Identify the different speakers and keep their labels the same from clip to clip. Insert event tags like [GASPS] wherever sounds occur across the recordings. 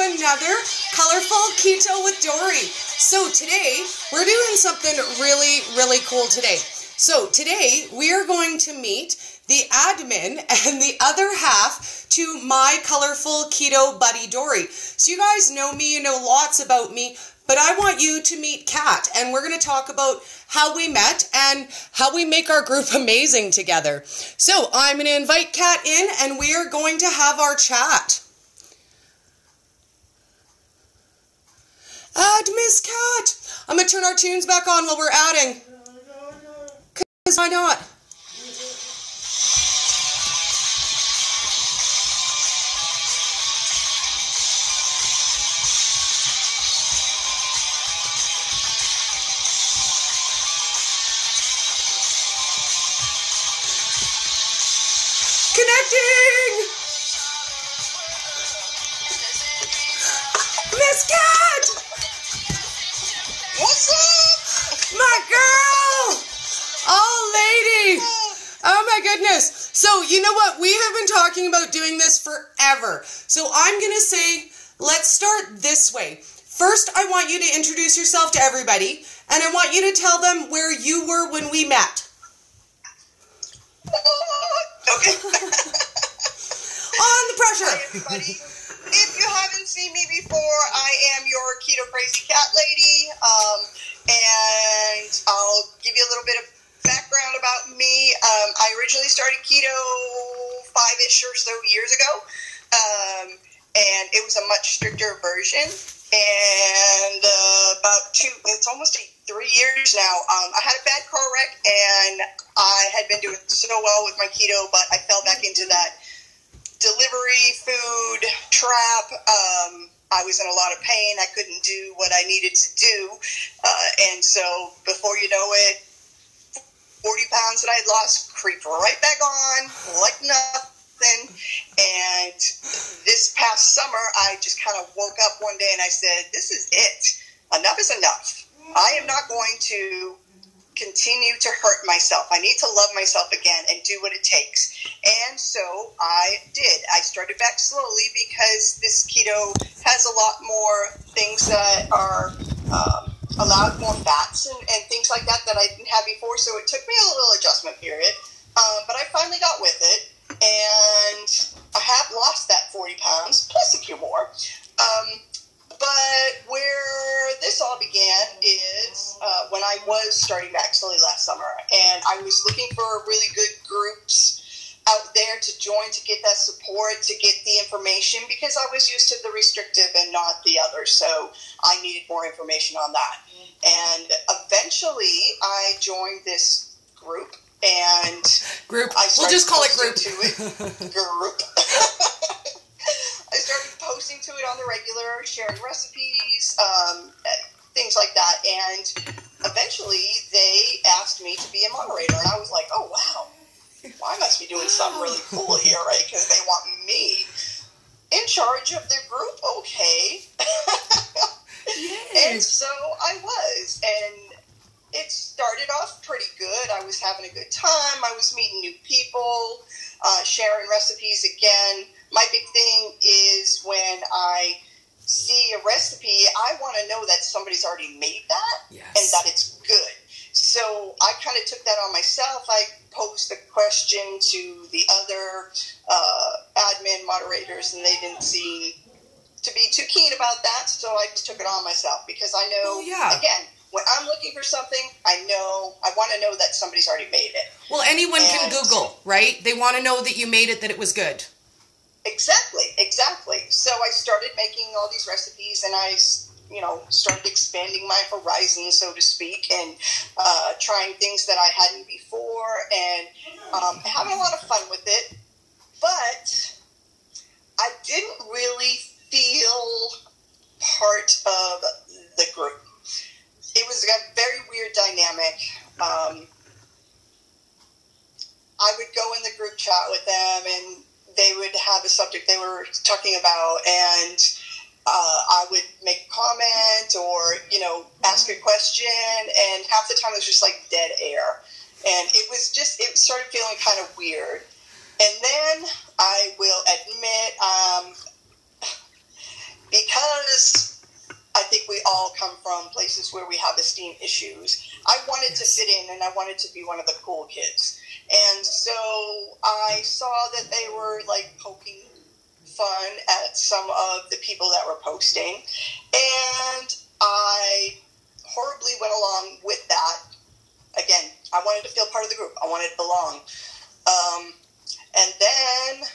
Speaker 1: another colorful keto with Dori. So today we're doing something really, really cool today. So today we are going to meet the admin and the other half to my colorful keto buddy Dori. So you guys know me, you know lots about me, but I want you to meet Kat and we're going to talk about how we met and how we make our group [LAUGHS] amazing together. So I'm going to invite Kat in and we are going to have our chat. Add Miss Kat. I'm gonna turn our tunes back on while we're adding. Cause why not? You know what? We have been talking about doing this forever. So, I'm going to say, let's start this way. First, I want you to introduce yourself to everybody, and I want you to tell them where you were when we met. [LAUGHS]
Speaker 2: Okay. [LAUGHS]
Speaker 1: On the pressure.
Speaker 2: Hi, everybody. If you haven't seen me before, I am your keto crazy cat lady. Um, and I'll give you a little bit of about me. Um, I originally started keto five ish or so years ago. Um, and it was a much stricter version. And uh, about two, it's almost three years now. Um, I had a bad car wreck, and I had been doing so well with my keto, but I fell back into that delivery food trap. Um, I was in a lot of pain. I couldn't do what I needed to do. Uh, and so before you know it, 40 pounds that I had lost creep right back on like nothing. And this past summer, I just kind of woke up one day and I said, This is it. Enough is enough. I am not going to continue to hurt myself. I need to love myself again and do what it takes. And so I did. I started back slowly because this keto has a lot more things that are um, allowed more fats and, and things like that that I didn't have before. So it took me a little adjustment period. Um, but I finally got with it. And I have lost that 40 pounds plus a few more. Um, but where this all began is uh, when I was starting back slowly last summer, and I was looking for really good groups out there to join to get that support, to get the information, because I was used to the restrictive and not the other. So I needed more information on that. And eventually, I joined this group, and
Speaker 1: Group.
Speaker 2: I
Speaker 1: We'll just call it group.
Speaker 2: to it. [LAUGHS] group. [LAUGHS] I started posting to it on the regular, sharing recipes, um, things like that. And eventually they asked me to be a moderator. And I was like, oh, wow. Well, I must be doing something really cool here, right? Because they want me in charge of the group. Okay. And so I was. And it started off pretty good. I was having a good time. I was meeting new people, uh, sharing recipes again. My big thing is when I see a recipe, I want to know that somebody's already made that
Speaker 1: Yes.
Speaker 2: and that it's good. So I kind of took that on myself. I posed the question to the other uh, admin moderators, and they didn't seem to be too keen about that. So I just took it on myself because I know,
Speaker 1: Well, yeah.
Speaker 2: again, when I'm looking for something, I know I want to know that somebody's already made it.
Speaker 1: Well, anyone can Google, right? They want to know that you made it, that it was good.
Speaker 2: Exactly, exactly. So I started making all these recipes, and I, you know, started expanding my horizon, so to speak, and uh, trying things that I hadn't before, and um, having a lot of fun with it. But I didn't really feel part of the group. It was a very weird dynamic. Um, I would go in the group chat with them, and they would have a subject they were talking about, and uh, I would make a comment or you know ask a question, and half the time it was just like dead air, and it was just it started feeling kind of weird. And then I will admit, um, come from places where we have esteem issues. I wanted to fit in and I wanted to be one of the cool kids. And so I saw that they were like poking fun at some of the people that were posting. And I horribly went along with that. Again, I wanted to feel part of the group. I wanted to belong. Um, and then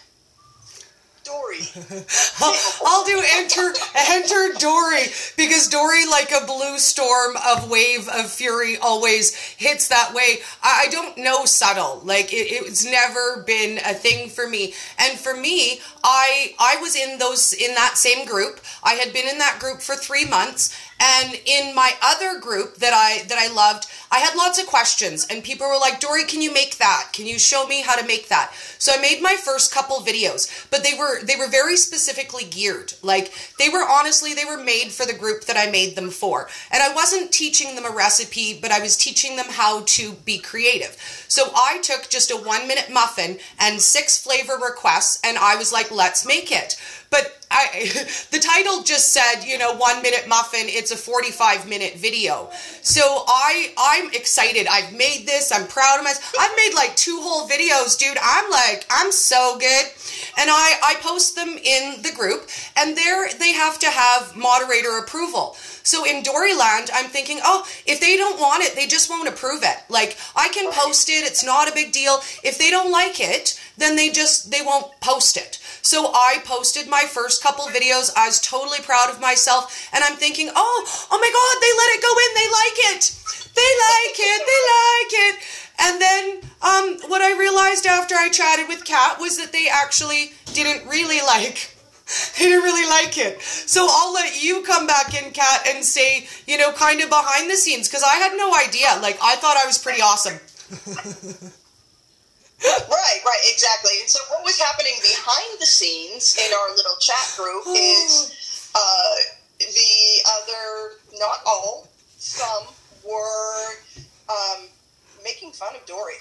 Speaker 2: Dori. [LAUGHS]
Speaker 1: I'll, I'll do enter enter Dori because Dori, like a blue storm of wave of fury, always hits that way. I, I don't know subtle. Like it, it's never been a thing for me. And for me, I I was in those in that same group. I had been in that group for three months, and in my other group that I that I loved, I had lots of questions and people were like, "Dori, can you make that? Can you show me how to make that?" So I made my first couple videos, but they were they were very specifically geared. Like they were honestly they were made for the group that I made them for. And I wasn't teaching them a recipe, but I was teaching them how to be creative. So I took just a 1-minute muffin and six flavor requests and I was like, "Let's make it." But I, [LAUGHS] the title just said, you know, one minute muffin. It's a 45 minute video. So I, I'm excited. I've made this. I'm proud of myself. I've made like two whole videos, dude. I'm like, I'm so good. And I, I post them in the group and there they have to have moderator approval. So in Doriland, I'm thinking, oh, if they don't want it, they just won't approve it. Like I can post it. It's not a big deal. If they don't like it, then they just, they won't post it. So I posted my first couple videos. I was totally proud of myself. And I'm thinking, oh, oh my God, they let it go in. They like it. They like it. They like it. And then um, what I realized after I chatted with Kat was that they actually didn't really like [LAUGHS] they didn't really like it. So I'll let you come back in, Kat, and say, you know, kind of behind the scenes, because I had no idea. Like, I thought I was pretty awesome. [LAUGHS]
Speaker 2: right, right, exactly. And so, what was happening behind the scenes in our little chat group [GASPS] is uh, the other, not all, some were um, making fun of Dori.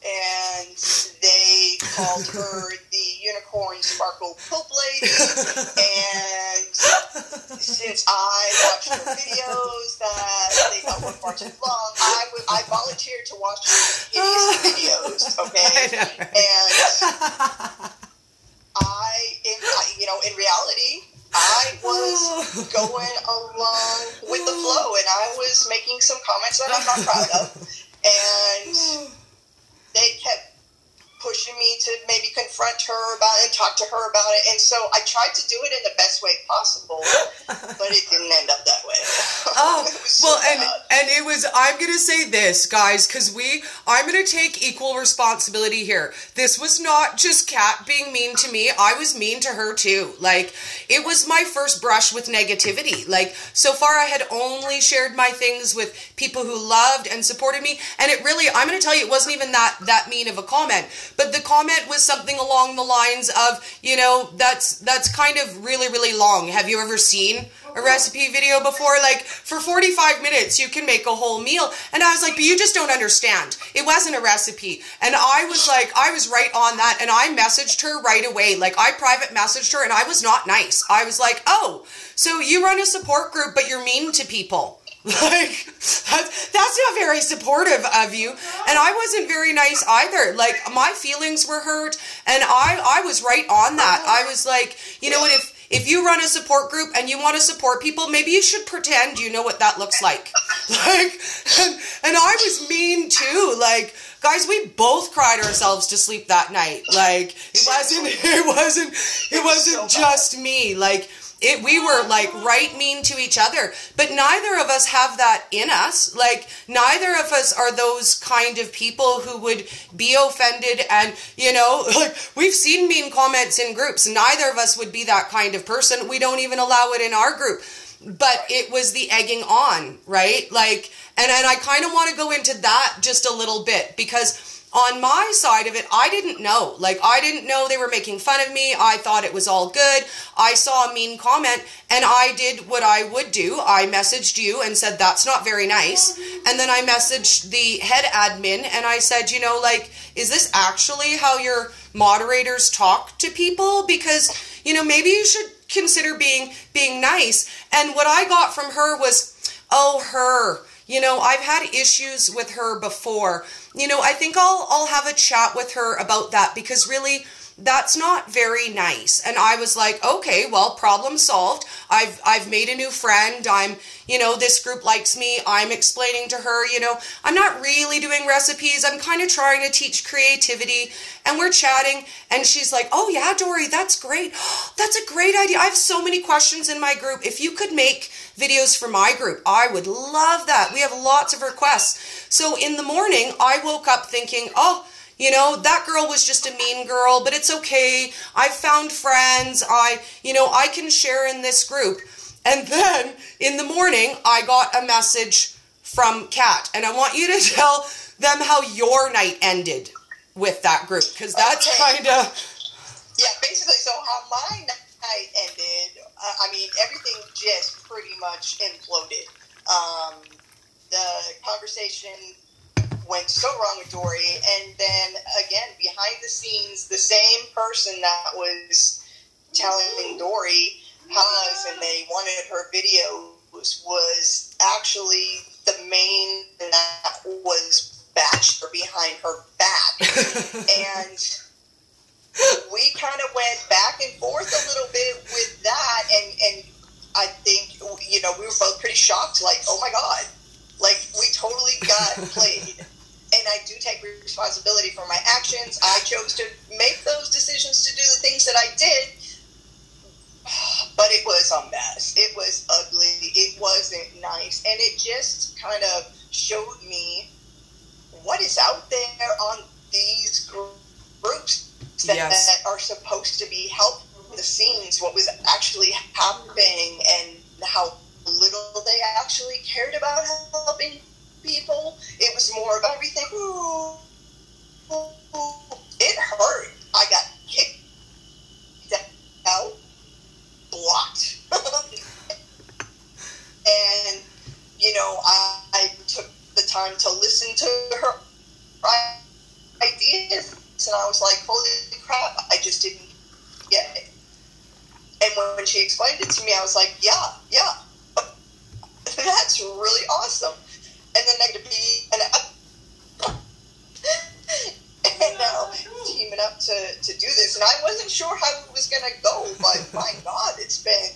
Speaker 2: And they called her the unicorn sparkle poop lady. and since I watched her videos that they thought were far too long, I, w- I volunteered to watch her hideous videos, okay? And I, in, you know, in reality, I was going along with the flow and I was making some comments that I'm not proud of. And they kept pushing me to maybe confront her about it and talk to her about it. And so I tried to do it in the best way possible, but it didn't end up that way. [LAUGHS]
Speaker 1: oh, so well, and and it was. I'm gonna say this, guys, because we. I'm gonna take equal responsibility here. This was not just Kat being mean to me. I was mean to her too. Like it was my first brush with negativity. Like so far, I had only shared my things with people who loved and supported me, and it really. I'm gonna tell you, it wasn't even that that mean of a comment but the comment was something along the lines of, you know, that's that's kind of really really long. Have you ever seen a recipe video before? Like for 45 minutes you can make a whole meal. And I was like, "But you just don't understand. It wasn't a recipe." And I was like, I was right on that and I messaged her right away. Like I private messaged her and I was not nice. I was like, "Oh, so you run a support group but you're mean to people." Like that's, that's not very supportive of you. And I wasn't very nice either. Like my feelings were hurt and I I was right on that. I was like, you know what if if you run a support group and you want to support people, maybe you should pretend you know what that looks like. [LAUGHS] Like and, and I was mean too. Like guys, we both cried ourselves to sleep that night. Like it wasn't [LAUGHS] it wasn't it wasn't just me. Like it, we were like right mean to each other. But neither of us have that in us. Like neither of us are those kind of people who would be offended and you know [LAUGHS] like we've seen mean comments in groups. Neither of us would be that kind of person. We don't even allow it in our group. But it was the egging on right? Like and and i kind of want to go into that just a little bit because on my side of it, I didn't know. Like, I didn't know they were making fun of me. I thought it was all good. I saw a mean comment and I did what I would do. I messaged you and said, that's not very nice. And then I messaged the head admin and I said, you know, like, is this actually how your moderators talk to people? Because, you know, maybe you should consider being being nice. And what I got from her was Oh, her. You know, I've had issues with her before. You know, I think I'll I'll have a chat with her about that because really that's not very nice. And I was like, okay, well, problem solved. I've I've made a new friend. I'm, you know, this group likes me. I'm explaining to her, you know, I'm not really doing recipes. I'm kind of trying to teach creativity. And we're chatting and she's like, "Oh yeah, Dori, that's great. [GASPS] That's a great idea. I have so many questions in my group. If you could make videos for my group, I would love that. We have lots of requests." So in the morning, I woke up thinking, "Oh, you know, that girl was just a mean girl, but it's okay. I've found friends. I, you know, I can share in this group. And then in the morning, I got a message from Kat, and I want you to [LAUGHS] tell them how your night ended with that group because that's okay. kind of.
Speaker 2: Yeah, basically, so how my night ended, uh, I mean, everything just pretty much imploded. Um, the conversation went so wrong with Dori. And then again, behind the scenes, the same person that was telling Dori has and they wanted her videos was actually the main that was bachelor behind her back. [LAUGHS] and we kind of went back and forth a little bit with that and and I think you know we were both pretty shocked like oh my god like we totally got [LAUGHS] played and I do take responsibility for my actions. I chose to make those decisions to do the things that I did, but it was a mess. It was ugly. It wasn't nice, and it just kind of showed me what is out there on these groups that, yes. that are supposed to be helping the scenes, what was actually happening, and how little they actually cared about helping people. It was more of everything. Ooh, ooh. It hurt. I got kicked out, blocked. [LAUGHS] and, you know, I, I, took the time to listen to her ideas. And I was like, holy crap, I just didn't get it. And when she explained it to me, I was like, yeah, yeah, [LAUGHS] that's really awesome and then negative B and [LAUGHS] and now teaming up to, to do this. And I wasn't sure how it was going to go, but my [LAUGHS] God, it's been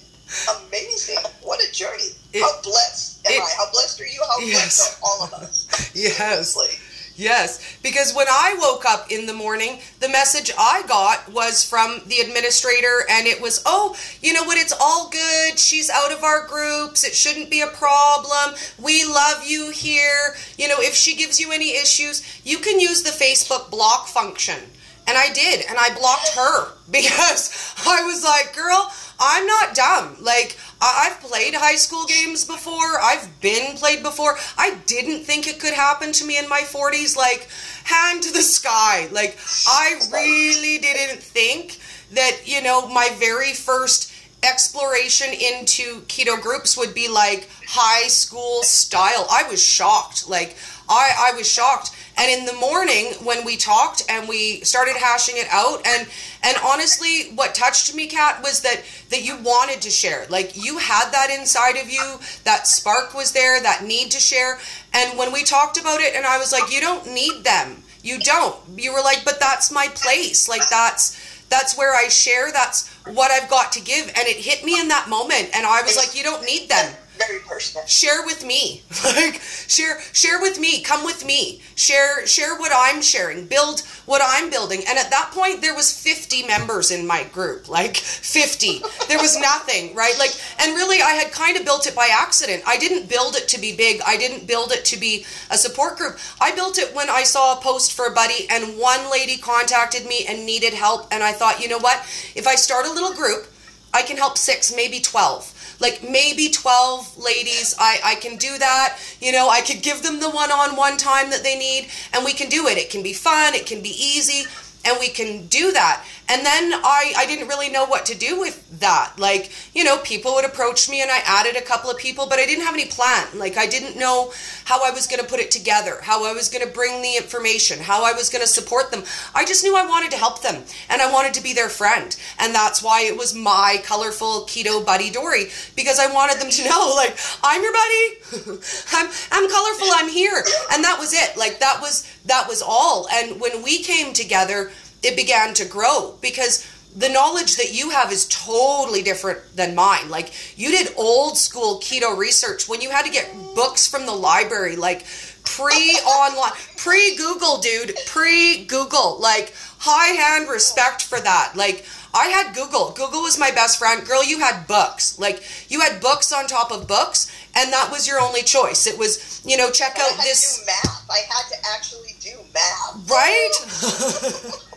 Speaker 2: amazing. What a journey. It, how blessed am it, I? How blessed are you? How yes. blessed are all of us? [LAUGHS]
Speaker 1: yes. Seriously. Yes, because when I woke up in the morning, the message I got was from the administrator, and it was, oh, you know what, it's all good. She's out of our groups. It shouldn't be a problem. We love you here. You know, if she gives you any issues, you can use the Facebook block function. And I did, and I blocked her [LAUGHS] because I was like, girl, I'm not dumb. Like, I've played high school games before. I've been played before. I didn't think it could happen to me in my 40s. Like, hand to the sky. Like, I really didn't think that, you know, my very first exploration into keto groups would be like high school style. I was shocked. Like, I, I was shocked. And in the morning when we talked and we started hashing it out and and honestly what touched me kat was that that you wanted to share. Like you had that inside of you that spark was there that need to share. And when we talked about it and i was like you don't need them. You don't. You were like but that's my place. Like that's that's where i share. That's what i've got to give. And it hit me in that moment and i was like you don't need them
Speaker 2: very personal.
Speaker 1: Share with me. [LAUGHS] like share share with me. Come with me. Share share what I'm sharing. Build what I'm building. And at that point there was 50 members in my group. Like 50. there was nothing, right? Like and really I had kind of built it by accident. I didn't build it to be big. I didn't build it to be a support group. I built it when I saw a post for a buddy and one lady contacted me and needed help and I thought, "You know what? If I start a little group, I can help 6, maybe 12." Like maybe 12 ladies I, I can do that you know i could give them the one-on-one time that they need and we can do it it can be fun it can be easy and we can do that. And then I, I didn't really know what to do with that. Like, you know, people would approach me and I added a couple of people, but I didn't have any plan. Like, I didn't know how I was going to put it together, how I was going to bring the information, how I was going to support them. I just knew I wanted to help them and I wanted to be their friend. And that's why it was my colorful keto buddy Dori, because I wanted them to know, [LAUGHS] like, I'm your buddy. [LAUGHS] I'm, I'm colorful. I'm here. And that was it. Like, that was, that was all. And when we came together, it began to grow because the knowledge that you have is totally different than mine. Like you did old school keto research when you had to get books from the library, like pre online, [LAUGHS] pre Google, dude, pre Google. Like high hand respect for that. Like I had Google. Google was my best friend. Girl, you had books. Like you had books on top of books, and that was your only choice. It was, you know, check out this
Speaker 2: math. I had to actually do math.
Speaker 1: Right? [LAUGHS] [LAUGHS]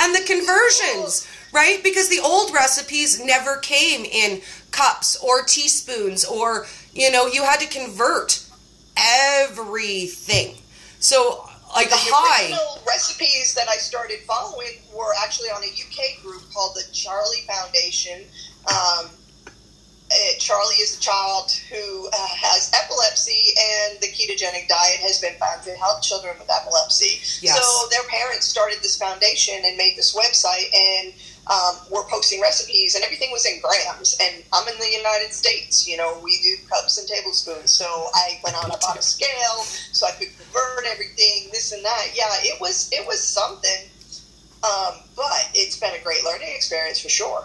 Speaker 1: and the conversions, right? Because the old recipes never came in cups or teaspoons or, you know, you had to convert everything. So, like
Speaker 2: the
Speaker 1: a high.
Speaker 2: recipes that I started following were actually on a UK group called the Charlie Foundation. Um, uh, Charlie is a child who uh, has epilepsy, and the ketogenic diet has been found to help children with epilepsy.
Speaker 1: Yes.
Speaker 2: So their parents started this foundation and made this website, and um, we're posting recipes, and everything was in grams. And I'm in the United States, you know, we do cups and tablespoons. So I went on, I bought a scale so I could convert everything, this and that. Yeah, it was it was something, um, but it's been a great learning experience for sure.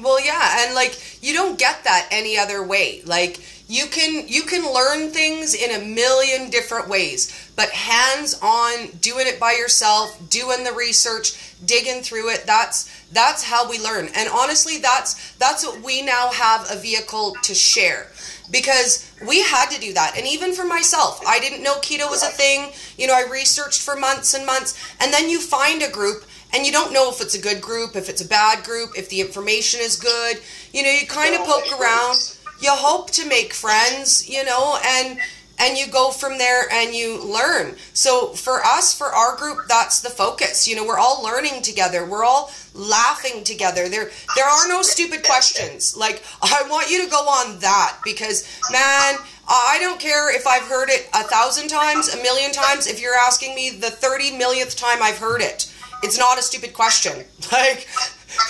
Speaker 1: Well, yeah, and like you don't get that any other way. Like you can you can learn things in a million different ways, but hands on doing it by yourself, doing the research, digging through it, that's that's how we learn. And honestly, that's that's what we now have a vehicle to share because we had to do that. And even for myself, I didn't know keto was a thing. You know, I researched for months and months, and then you find a group and you don't know if it's a good group, if it's a bad group, if the information is good. You know, you kind of poke around. You hope to make friends, you know, and and you go from there and you learn. So for us, for our group, that's the focus. You know, we're all learning together. We're all laughing together. There there are no stupid questions. Like I want you to go on that because man, I don't care if I've heard it a thousand times, a million times. If you're asking me the thirty millionth time I've heard it, it's not a stupid question. [LAUGHS] Like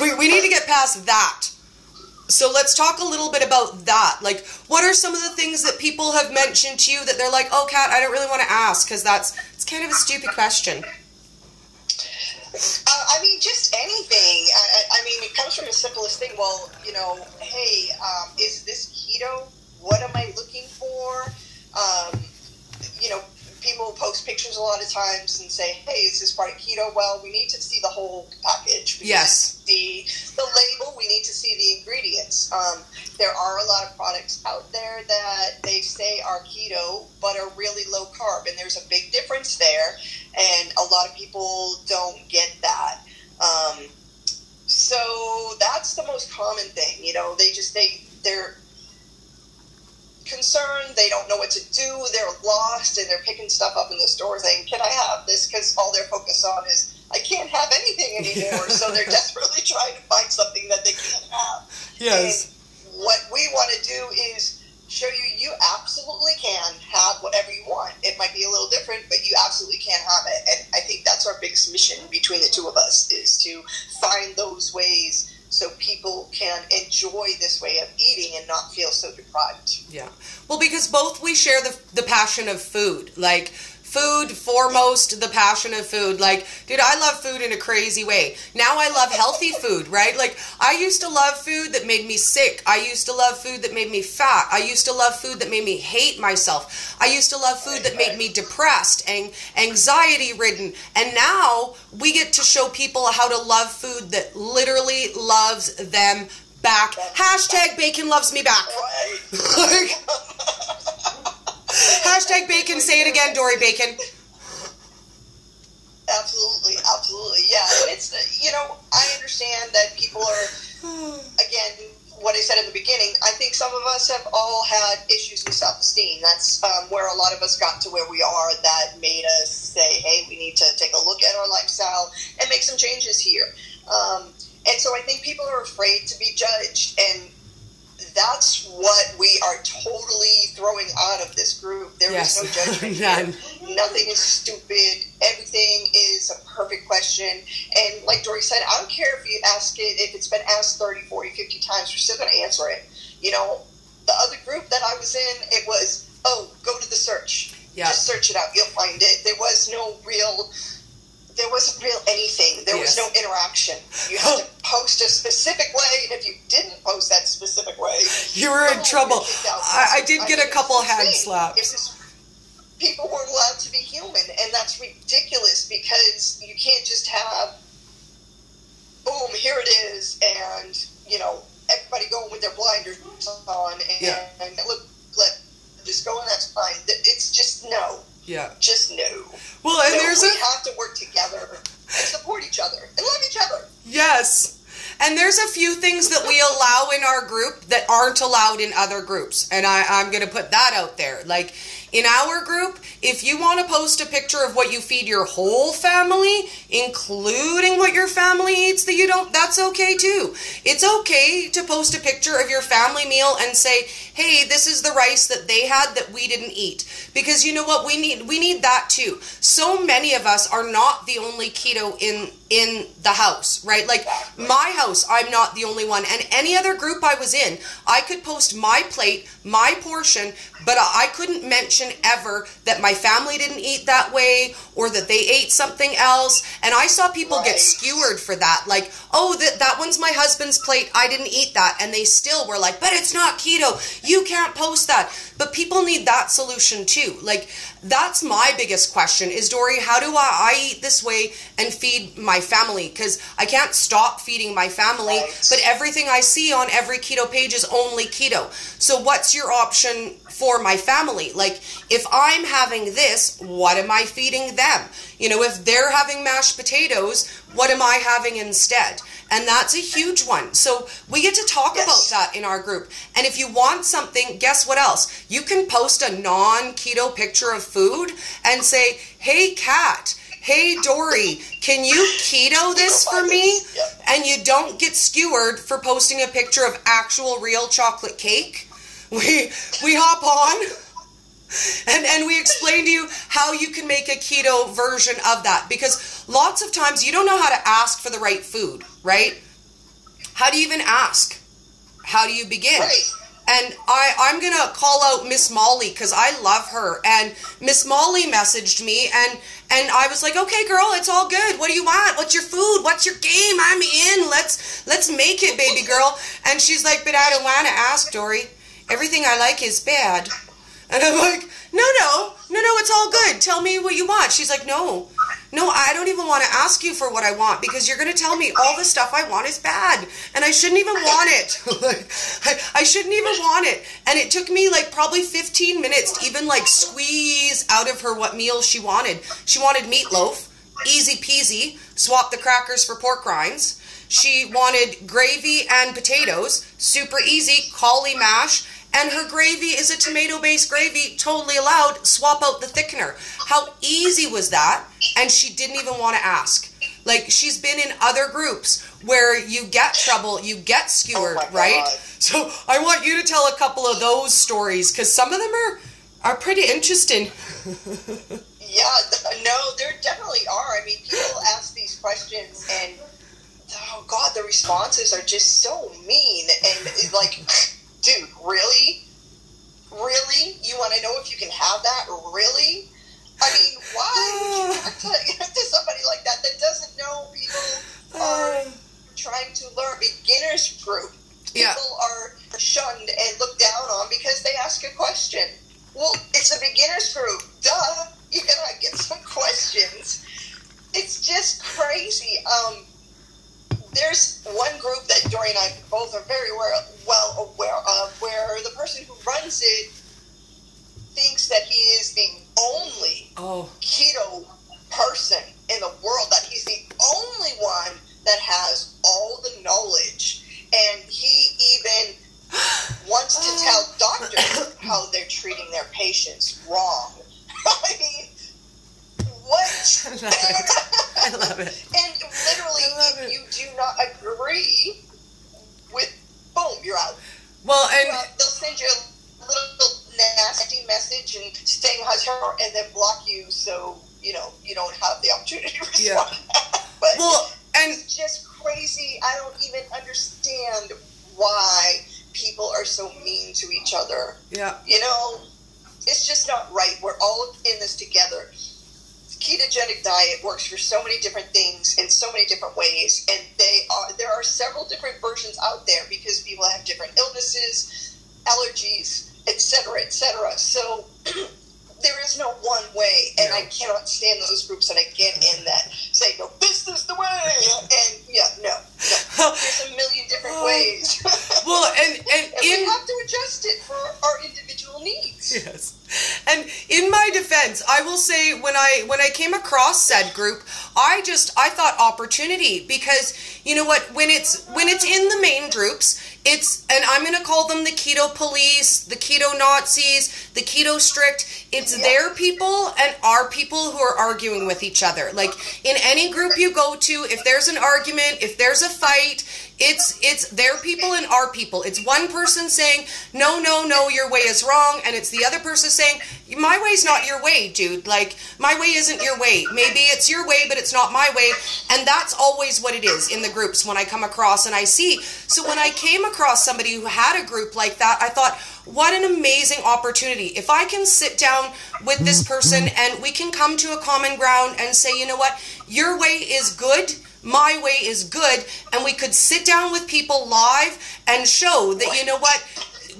Speaker 1: we, we need to get past that. So let's talk a little bit about that. Like, what are some of the things that people have mentioned to you that they're like, "Oh, Kat, I don't really want to ask because that's it's kind of a stupid question."
Speaker 2: Uh, I mean, just anything. I, I mean, it comes from the simplest thing. Well, you know, hey, um, is this keto? What am I looking for? Um, you know, people post pictures a lot of times and say, "Hey, is this part of keto?" Well, we need to see the whole package. We
Speaker 1: yes.
Speaker 2: The the label. We need to see the ingredients. Um, there are a lot of products out there that they say are keto, but are really low carb, and there's a big difference there. And a lot of people don't get that. Um, so that's the most common thing. You know, they just they they're concerned. They don't know what to do. They're lost and they're picking stuff up in the store saying, Can I have this? Because all they're focused on is, I can't have anything anymore. so they're [LAUGHS] desperately trying to find something that they can't have.
Speaker 1: Yes.
Speaker 2: And what we want to do is show you you absolutely can have whatever you want. It might be a little different, but you absolutely can have it. And I think that's our biggest mission between the two of us is to find those ways so people can enjoy this way of eating and not feel so deprived.
Speaker 1: Yeah. Well, because both we share the the passion of food. Like food foremost, the passion of food. Like, dude, I love food in a crazy way. Now I love healthy food, right? Like, I used to love food that made me sick. I used to love food that made me fat. I used to love food that made me hate myself. I used to love food that made me depressed and anxiety ridden. And now we get to show people how to love food that literally loves them back. Hashtag bacon loves me back. [LAUGHS]
Speaker 2: Right.
Speaker 1: Hashtag bacon. Say it again, Dori Bacon.
Speaker 2: Absolutely, absolutely, yeah. It's you know I understand that people are again what I said in the beginning. I think some of us have all had issues with self-esteem. That's um, where a lot of us got to where we are. That made us say, "Hey, we need to take a look at our lifestyle and make some changes here." Um, and so I think people are afraid to be judged, and that's what we are totally throwing out of this group. There yes. is no [LAUGHS] judgment here. Nothing is stupid. Everything is a perfect question. And like Dori said, I don't care if you ask it, if it's been asked 30, 40, 50 times, we're still going to answer it. You know, the other group that I was in, it was, oh, go to the search. Yeah. Just search it out. You'll find it. There was no real there wasn't real anything. There yes. was no interaction. You had to post a specific way, and if you didn't post that specific way,
Speaker 1: you were in trouble. I, I, did get a couple hand slaps.
Speaker 2: people weren't allowed to be human, and that's ridiculous because you can't just have, boom, here it is, and you know everybody going with their blinders on, and, yeah. and look, let just go, and that's fine. It's just no.
Speaker 1: Yeah.
Speaker 2: Just no.
Speaker 1: Well, and no, there's
Speaker 2: we
Speaker 1: a...
Speaker 2: have to work together and support each other and love each other.
Speaker 1: Yes. And there's a few things that we in our group that aren't allowed in other groups. And I, I'm going to put that out there. Like in our group, if you want to post a picture of what you feed your whole family, including what your family eats that you don't, that's okay too. It's okay to post a picture of your family meal and say, hey, this is the rice that they had that we didn't eat. Because you know what? We need, we need that too. So many of us are not the only keto in, in the house, right? Like my house, I'm not the only one. And any other group I was in, I could post my plate, my portion, but I couldn't mention ever that my family didn't eat that way or that they ate something else. And I saw people right. get skewered for that. Like, oh, that, that one's my husband's plate. I didn't eat that. And they still were like, but it's not keto. You can't post that. But people need that solution too. Like, that's my biggest question is Dori, how do I, I eat this way and feed my family? Because I can't stop feeding my family, right. but everything I see on every keto page is only keto. So, what's your option for my family. Like, if I'm having this, what am I feeding them? You know, if they're having mashed potatoes, what am I having instead? And that's a huge one. So we get to talk yes. about that in our group. And if you want something, guess what else? You can post a non keto picture of food and say, hey, Kat, hey Dori, can you keto [LAUGHS] this for me? And you don't get skewered for posting a picture of actual real chocolate cake we we hop on and and we explain to you how you can make a keto version of that because lots of times you don't know how to ask for the right food, right? How do you even ask? How do you begin?
Speaker 2: Right.
Speaker 1: And I, I'm gonna call out Miss Molly because I love her. And Miss Molly messaged me and and I was like, okay, girl, it's all good. What do you want? What's your food? What's your game? I'm in. Let's let's make it, baby girl. And she's like, but I don't want to ask, Dori everything I like is bad. And I'm like, no, no, no, no, it's all good. Tell me what you want. She's like, no, no, I don't even want to ask you for what I want because you're going to tell me all the stuff I want is bad. And I shouldn't even want it. [LAUGHS] like, I, I shouldn't even want it. And it took me like probably 15 minutes to even like squeeze out of her what meal she wanted. She wanted meatloaf, easy peasy, swap the crackers for pork rinds. She wanted gravy and potatoes, super easy, cauli mash and her gravy is a tomato based gravy, totally allowed. Swap out the thickener. How easy was that? And she didn't even want to ask. Like she's been in other groups where you get trouble, you get skewered, oh right? So I want you to tell a couple of those stories because some of them are are pretty interesting.
Speaker 2: yeah, no, there definitely are. I mean, people ask these questions and oh god, the responses are just so mean and like dude, really? Really? You want to know if you can have that? Really? I mean, why would you talk to, [LAUGHS] to somebody like that that doesn't know people are [SIGHS] trying to learn? Beginners group. People yeah. are shunned and looked down on because they ask a question. Well, it's a beginners group. Duh. You're going to get some [LAUGHS] questions. It's just crazy. Um, there's one group that Dori and I both are very well aware of, where the person who runs it thinks that he is the only
Speaker 1: oh.
Speaker 2: keto person in the world, that he's the only one that has all the knowledge. And he even [GASPS] wants to tell doctors [GASPS] how they're treating their patients wrong. [LAUGHS] I mean, what? [LAUGHS]
Speaker 1: I love it. I love it.
Speaker 2: and literally, if
Speaker 1: it.
Speaker 2: you do not agree with, boom, you're out.
Speaker 1: Well, and
Speaker 2: Well, they'll send you a little nasty message and stay her and then block you so, you know, you don't have the opportunity to [LAUGHS] respond.
Speaker 1: Yeah. [LAUGHS]
Speaker 2: but
Speaker 1: well, and
Speaker 2: it's just crazy. I don't even understand why people are so mean to each other.
Speaker 1: yeah,
Speaker 2: You know, it's just not right. We're all in this together. Ketogenic diet works for so many different things in so many different ways, and they are there are several different versions out there because people have different illnesses, allergies, etc., etc. So [CLEARS THROAT] there is no one way, and I cannot stand those groups that I get in that say, "No, this is the way," and yeah, no, no. There's a million different
Speaker 1: Oh.
Speaker 2: ways. [LAUGHS]
Speaker 1: well, and and
Speaker 2: And we have to adjust it for our individual needs.
Speaker 1: Yes. And in my defense, I will say when I when I came across said group, I just I thought opportunity because you know what when it's when it's in the main groups, it's and I'm going to call them the keto police, the keto Nazis, the keto strict. It's
Speaker 2: Yeah.
Speaker 1: their people and our people who are arguing with each other. Like in any group you go to, if there's an argument, if there's a fight, it's it's their people and our people. It's one person saying, "No, no, no, your way is wrong," and it's the other person saying, "My way's not your way, dude. Like my way isn't your way. Maybe it's your way, but it's not my way." And that's always what it is in the groups when I come across and I see. So when I came across somebody who had a group like that, I thought, "What an amazing opportunity. If I can sit down with this person and we can come to a common ground and say, "You know what? Your way is good." My way is good and we could sit down with people live and show that you know what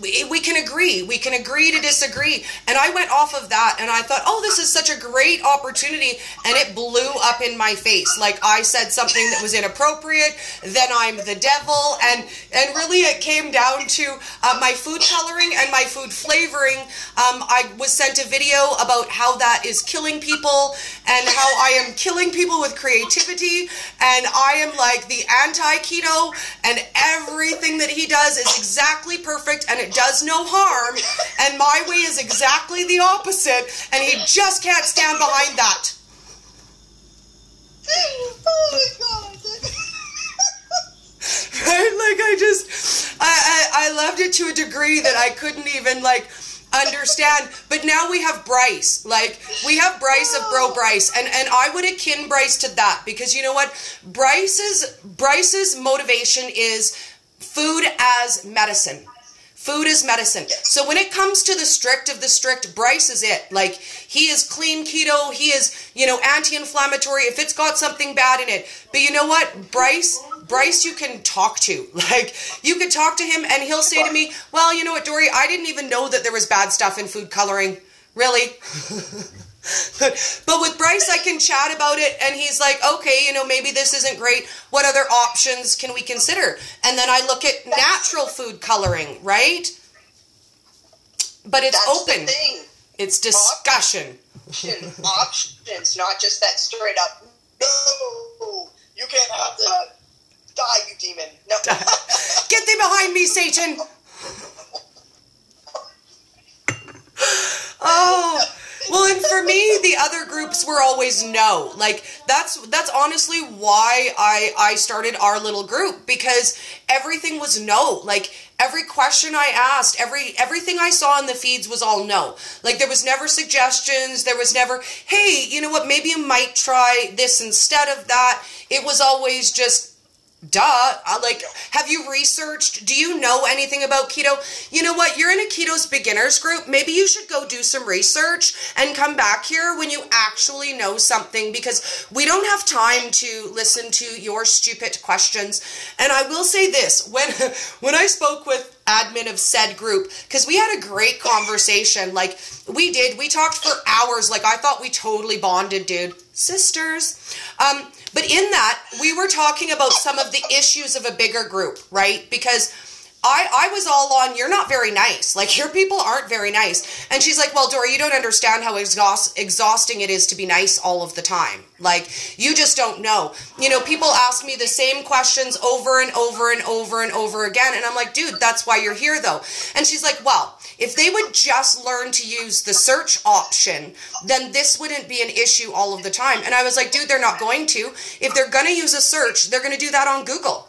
Speaker 1: we, can agree. We can agree to disagree. And i went off of that and i thought oh this is such a great opportunity. And it blew up in my face. Like i said something that was inappropriate. Then i'm the devil. And and really it came down to uh, my food coloring and my food flavoring. Um, i was sent a video about how that is killing people and how i am killing people with creativity. And i am like the anti-keto and everything that he does is exactly perfect and it does no harm and my way is exactly the opposite and he just can't stand behind that.
Speaker 2: Oh my god.
Speaker 1: right? Like i just I, I i loved it to a degree that i couldn't even like understand. But now we have bryce. Like we have bryce of bro bryce and and i would akin bryce to that because you know what? Bryce's bryce's motivation is food as medicine Food is medicine. So when it comes to the strict of the strict, Bryce is it. Like he is clean keto, he is, you know, anti-inflammatory if it's got something bad in it. But you know what? Bryce Bryce you can talk to. [LAUGHS] Like you could talk to him and he'll say to me, "Well, you know what, Dori, I didn't even know that there was bad stuff in food coloring." Really? [LAUGHS] [LAUGHS] but, with Bryce, I can chat about it, and he's like, okay, you know, maybe this isn't great. What other options can we consider? And then I look at natural food coloring, right? But it's
Speaker 2: That's
Speaker 1: open. It's discussion.
Speaker 2: Option, options, not just that straight up. No, you can't have that. Die, you demon. No. [LAUGHS]
Speaker 1: Get thee behind me, Satan! [LAUGHS] Oh, well, and for me, the other groups were always no. Like that's that's honestly why I I started our little group because everything was no. Like every question I asked, every everything I saw in the feeds was all no. Like there was never suggestions. There was never, hey, you know what? Maybe you might try this instead of that. It was always just Duh. Uh, like, have you researched? Do you know anything about keto? You know what? You're in a keto's beginners group. Maybe you should go do some research and come back here when you actually know something because we don't have time to listen to your stupid questions. And I will say this when [LAUGHS] when I spoke with admin of said group because we had a great conversation like we did we talked for hours like i thought we totally bonded dude sisters um but in that we were talking about some of the issues of a bigger group right? Because I, I was all on, you're not very nice. Like, your people aren't very nice. And she's like, Well, Dora, you don't understand how exhaust, exhausting it is to be nice all of the time. Like, you just don't know. You know, people ask me the same questions over and over and over and over again. And I'm like, Dude, that's why you're here, though. And she's like, Well, If they would just learn to use the search option, then this wouldn't be an issue all of the time. And I was like, dude, they're not going to. If they're going to use a search, they're going to do that on Google.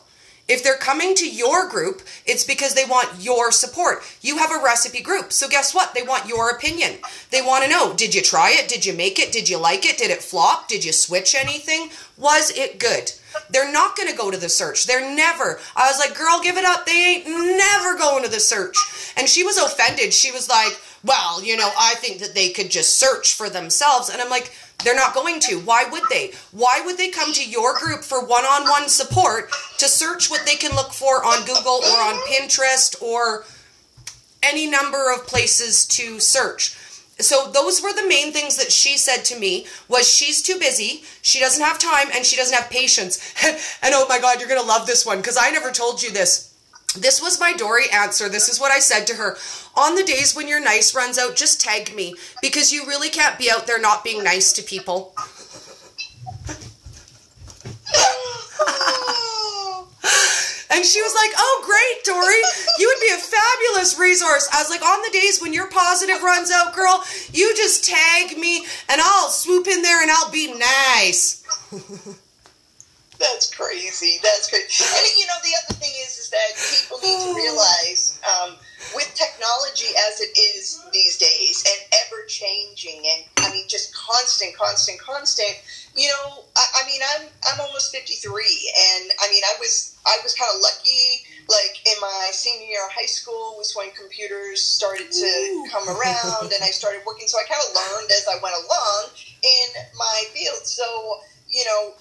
Speaker 1: If they're coming to your group, it's because they want your support. You have a recipe group. So guess what? They want your opinion. They want to know, did you try it? Did you make it? Did you like it? Did it flop? Did you switch anything? Was it good? They're not going to go to the search. They're never. I was like, girl, give it up. They ain't never going to the search. And she was offended. She was like, well, you know, I think that they could just search for themselves. And I'm like, they're not going to. Why would they? Why would they come to your group for one on one support to search what they can look for on Google or on Pinterest or any number of places to search? So those were the main things that she said to me was she's too busy, she doesn't have time and she doesn't have patience. [LAUGHS] and oh my god, you're going to love this one because I never told you this. This was my Dori answer. This is what I said to her. On the days when your nice runs out, just tag me because you really can't be out there not being nice to people. [LAUGHS] and she was like, Oh, great, Dori. You would be a fabulous resource. I was like, On the days when your positive runs out, girl, you just tag me and I'll swoop in there and I'll be nice. [LAUGHS]
Speaker 2: That's crazy. That's crazy. And you know, the other thing is, is that people need to realize um, with technology as it is these days, and ever changing, and I mean, just constant, constant, constant. You know, I, I mean, I'm I'm almost fifty three, and I mean, I was I was kind of lucky. Like in my senior year of high school was when computers started to Ooh. come around, and I started working. So I kind of learned as I went along in my field. So you know,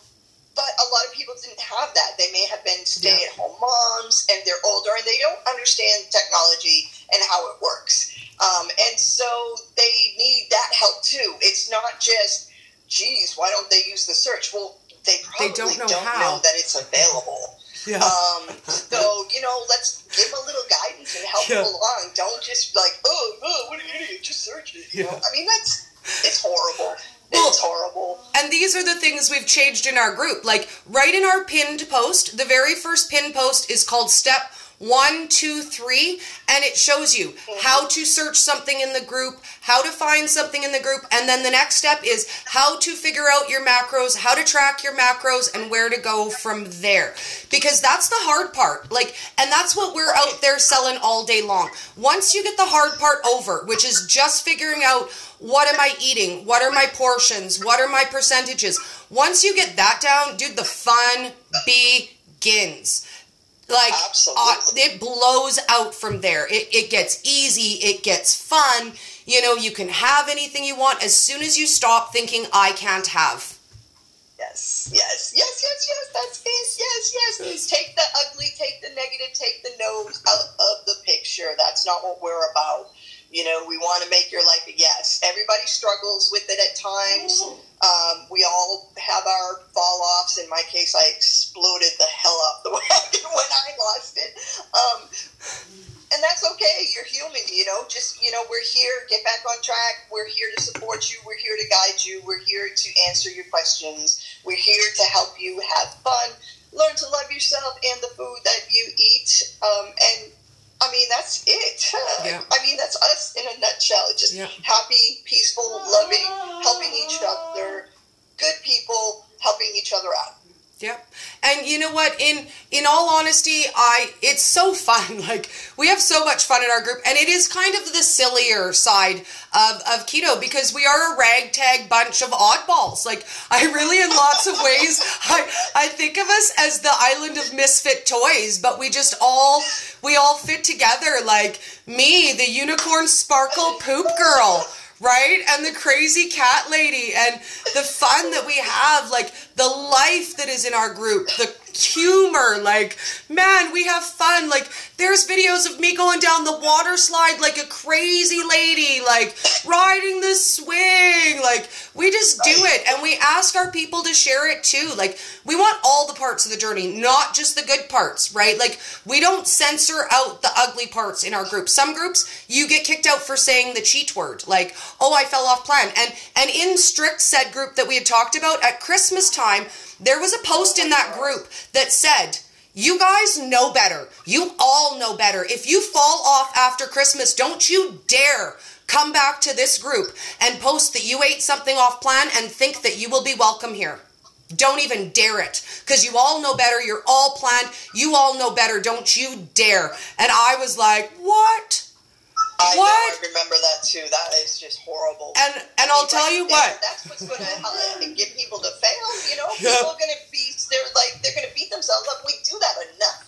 Speaker 2: but a lot of people didn't have that. They may have been stay at home moms and they're older and they don't understand technology and how it works. Um, and so they need that help too. It's not just, geez, why don't they use the search? Well, they probably they don't, know, don't know, that it's available. Yeah. Um, [LAUGHS] so, you know, let's give them a little guidance and help yeah. them along. Don't just like, oh, oh, what an idiot, just search it. You yeah. know, I mean, that's, it's horrible. It's horrible.
Speaker 1: And these are the things we've changed in our group. Like, right in our pinned post, the very first pinned post is called Step one, two, three, and it shows you how to search something in the group, how to find something in the group, and then the next step is how to figure out your macros, how to track your macros, and where to go from there. Because that's the hard part. Like, and that's what we're out there selling all day long. Once you get the hard part over, which is just figuring out what am I eating? What are my portions? What are my percentages? Once you get that down, dude, the fun begins. Like, uh, it blows out from there. It, it gets easy, it gets fun. You know, you can have anything you want as soon as you stop thinking, I can't have.
Speaker 2: Yes, yes, yes, yes, yes, that's this, yes, yes. Take the ugly, take the negative, take the nose out of the picture. That's not what we're about. You know, we want to make your life a yes. Everybody struggles with it at times. Um, we all have our fall offs. In my case, I exploded the hell out the wagon [LAUGHS] when I lost it. Um, and that's okay. You're human, you know. Just you know, we're here. Get back on track. We're here to support you. We're here to guide you. We're here to answer your questions. We're here to help you have fun, learn to love yourself and the food that you eat, um, and I mean, that's it. Yeah. I mean, that's us in a nutshell. Just yeah. happy, peaceful, loving, helping each other, good people helping each other out.
Speaker 1: Yep. And you know what? In in all honesty, I it's so [LAUGHS] fun. Like we have so much fun in our group, and it is kind of the sillier side of, of keto because we are a ragtag bunch of oddballs. Like I really, in lots of ways, [LAUGHS] I I think of us as the island of misfit toys, but we just all we all fit together. Like me, the unicorn sparkle poop girl right? And the crazy cat lady and the fun that we have, like the life that is in our group, the humor, like, man, we have fun. Like, there's videos of me going down the water slide like a crazy lady, like riding the swing. Like, we just do it and we ask our people to share it too. Like, we want all the parts of the journey, not just the good parts, right? Like, we don't censor out the ugly parts in our group. Some groups, you get kicked out for saying the cheat word, like, oh, I fell off plan. And and in strict said group that we had talked about at Christmas time, there was a post in that group that said, You guys know better. You all know better. If you fall off after Christmas, don't you dare come back to this group and post that you ate something off plan and think that you will be welcome here. Don't even dare it because you all know better. You're all planned. You all know better. Don't you dare. And I was like, what?
Speaker 2: I
Speaker 1: What?
Speaker 2: know, I remember that too. That is just horrible.
Speaker 1: And and I'll tell you what.
Speaker 2: That's what's going [LAUGHS] to get people to fail. You know,
Speaker 1: Yeah.
Speaker 2: people are going to be. They're like they're going to beat themselves up. We do that enough.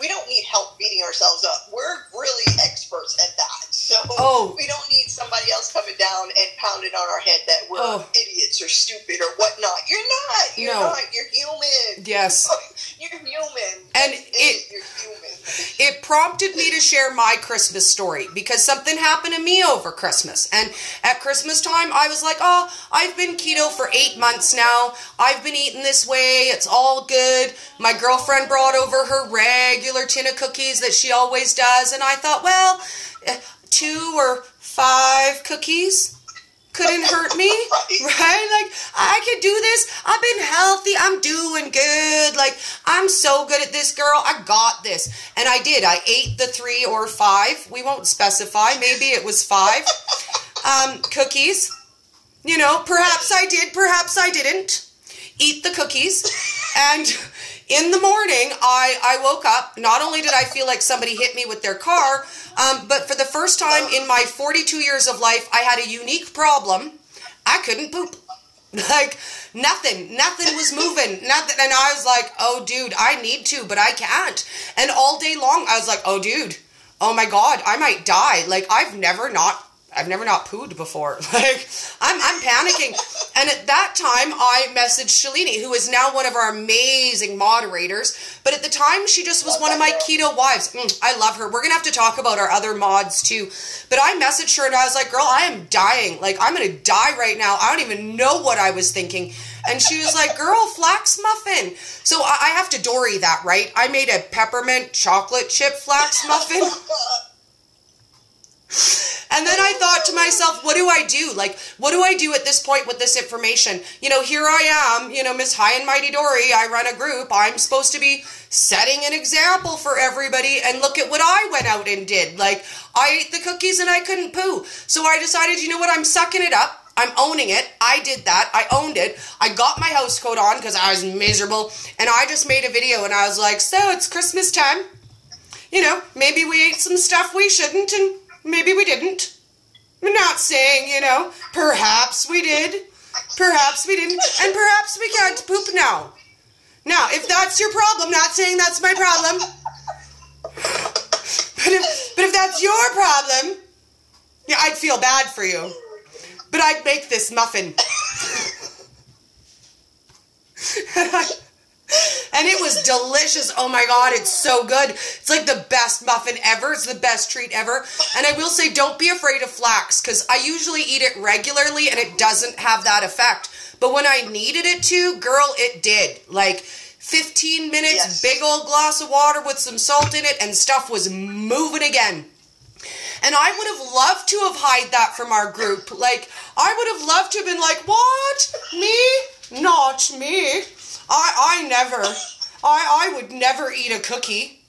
Speaker 2: We don't need help beating ourselves up. We're really experts at that. So
Speaker 1: Oh.
Speaker 2: we don't need somebody else coming down and pounding on our head that we're
Speaker 1: Oh.
Speaker 2: idiots or stupid or whatnot. You're not. You're
Speaker 1: No.
Speaker 2: not. You're human.
Speaker 1: Yes. [LAUGHS]
Speaker 2: You're human.
Speaker 1: And
Speaker 2: That's
Speaker 1: it-
Speaker 2: You're human.
Speaker 1: it prompted me to share my Christmas story because something happened to me over Christmas. And at Christmas time, I was like, oh, I've been keto for eight months now. I've been eating this way. It's all good. My girlfriend brought over her regular tin of cookies that she always does. And I thought, well, eh, two or five cookies couldn't hurt me, [LAUGHS] right? Like, I could do this. I've been healthy. I'm doing good. Like, I'm so good at this, girl. I got this. And I did. I ate the three or five. We won't specify. Maybe it was five [LAUGHS] um, cookies. You know, perhaps I did, perhaps I didn't. Eat the cookies. And in the morning, I, I woke up. Not only did I feel like somebody hit me with their car, um, but for the first time in my 42 years of life, I had a unique problem. I couldn't poop. [LAUGHS] Like nothing, nothing was moving, nothing. And I was like, oh, dude, I need to, but I can't. And all day long, I was like, oh, dude, oh my God, I might die. Like I've never not I've never not pooed before. [LAUGHS] Like I'm I'm panicking. And at that time I messaged Shalini, who is now one of our amazing moderators. But at the time she just was one of my keto wives. Mm, I love her. We're gonna have to talk about our other mods too. But I messaged her and I was like, girl, I am dying. Like I'm gonna die right now. I don't even know what I was thinking. And she was like, girl, flax muffin. So I I have to Dori that, right? I made a peppermint chocolate chip flax muffin. [LAUGHS] And then I thought to myself, what do I do? Like, what do I do at this point with this information? You know, here I am, you know, Miss High and Mighty Dori. I run a group. I'm supposed to be setting an example for everybody. And look at what I went out and did. Like, I ate the cookies and I couldn't poo. So I decided, you know what? I'm sucking it up. I'm owning it. I did that. I owned it. I got my house coat on because I was miserable. And I just made a video and I was like, so it's Christmas time. You know, maybe we ate some stuff we shouldn't and maybe we didn't. I'm not saying, you know, perhaps we did, perhaps we didn't, and perhaps we can't poop now. Now, if that's your problem, not saying that's my problem, but if, but if that's your problem, yeah, I'd feel bad for you. But I'd make this muffin. [LAUGHS] And it was delicious. Oh my god, it's so good. It's like the best muffin ever. It's the best treat ever. And I will say, don't be afraid of flax because I usually eat it regularly and it doesn't have that effect. But when I needed it to, girl, it did. Like 15 minutes,
Speaker 2: Yes.
Speaker 1: big old glass of water with some salt in it, and stuff was moving again. And I would have loved to have hide that from our group. Like, I would have loved to have been like, what? Me? Not me. I, I never. I, I would never eat a cookie.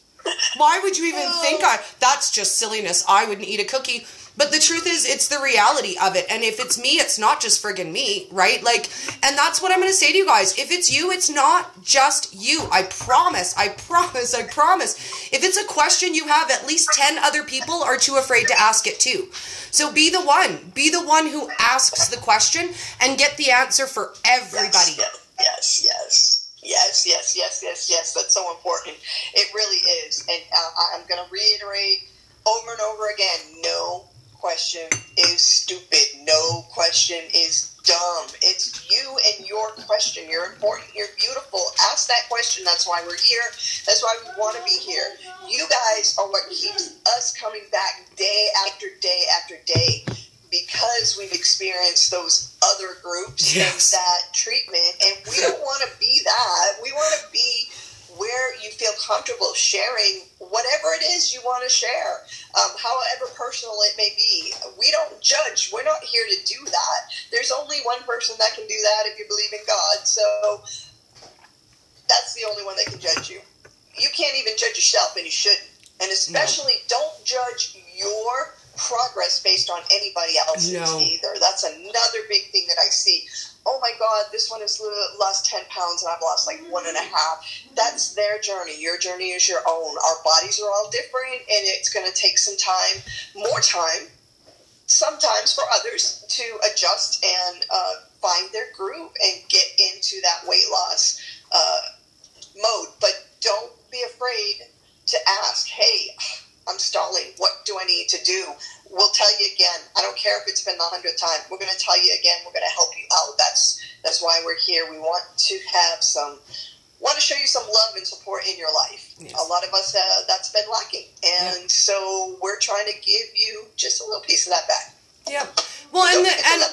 Speaker 1: Why would you even think I? That's just silliness. I wouldn't eat a cookie. But the truth is, it's the reality of it. And if it's me, it's not just friggin' me, right? Like, and that's what I'm gonna say to you guys. If it's you, it's not just you. I promise. I promise. I promise. If it's a question you have, at least 10 other people are too afraid to ask it too. So be the one. Be the one who asks the question and get the answer for everybody.
Speaker 2: Yes, yes, yes. Yes, yes, yes, yes. That's so important. It really is. And uh, I- I'm going to reiterate over and over again no question is stupid. No question is dumb. It's you and your question. You're important. You're beautiful. Ask that question. That's why we're here. That's why we want to be here. You guys are what keeps us coming back day after day after day because we've experienced those other groups
Speaker 1: Yes.
Speaker 2: and that treatment. And we don't want to be that. We want to be where you feel comfortable sharing whatever it is you want to share, um, however personal it may be. We don't judge. We're not here to do that. There's only one person that can do that if you believe in God. So that's the only one that can judge you. you can't even judge yourself, and you shouldn't. And especially, no. don't judge your progress based on anybody else's no. either. That's another big thing that I see. Oh my God, this one has lost 10 pounds and I've lost like one and a half. That's their journey. Your journey is your own. Our bodies are all different and it's going to take some time, more time, sometimes for others to adjust and uh, find their groove and get into that weight loss uh, mode. But don't be afraid to ask, hey, I'm stalling. What do I need to do? We'll tell you again. I don't care if it's been the hundredth time. We're going to tell you again. We're going to help you out. That's that's why we're here. We want to have some, want to show you some love and support in your life. Yes. A lot of us uh, that's been lacking, and yeah. so we're trying to give you just a little piece of that back.
Speaker 1: Yeah. Well, and the, and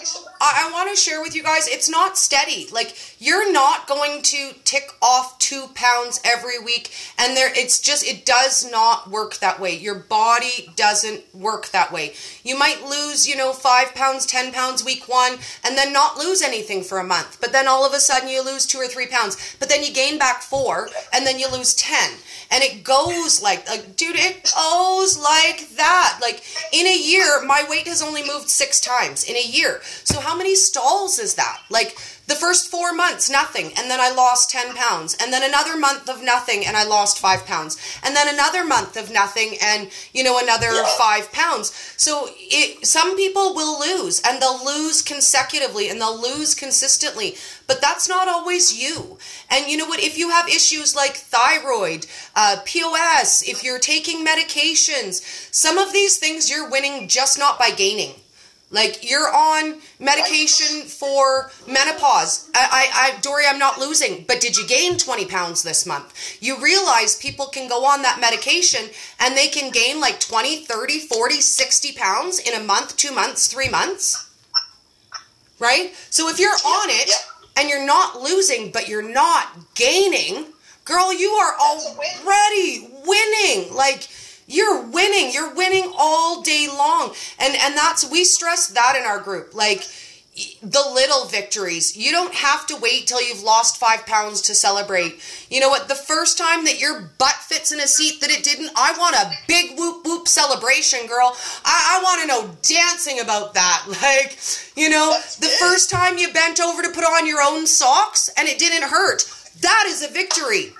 Speaker 1: I, I want to share with you guys, it's not steady. Like you're not going to tick off two pounds every week, and there, it's just it does not work that way. Your body doesn't work that way. You might lose, you know, five pounds, ten pounds week one, and then not lose anything for a month. But then all of a sudden you lose two or three pounds. But then you gain back four, and then you lose ten, and it goes like, like, dude, it goes like that. Like in a year, my weight has only moved six times times in a year. So how many stalls is that? Like the first four months, nothing, and then I lost 10 pounds, and then another month of nothing, and I lost five pounds, and then another month of nothing, and you know, another five pounds. So it, some people will lose, and they'll lose consecutively, and they'll lose consistently, but that's not always you. And you know what? If you have issues like thyroid, uh, POS, if you're taking medications, some of these things you're winning just not by gaining. Like you're on medication for menopause. I, I, I, Dori, I'm not losing, but did you gain 20 pounds this month? You realize people can go on that medication and they can gain like 20, 30, 40, 60 pounds in a month, two months, three months. Right? So if you're on it and you're not losing, but you're not gaining, girl, you are already winning. Like, you're winning. You're winning all day long. And and that's we stress that in our group. Like the little victories. You don't have to wait till you've lost five pounds to celebrate. You know what? The first time that your butt fits in a seat that it didn't, I want a big whoop whoop celebration, girl. I, I want to know dancing about that. [LAUGHS] Like, you know, the first time you bent over to put on your own socks and it didn't hurt. That is a victory.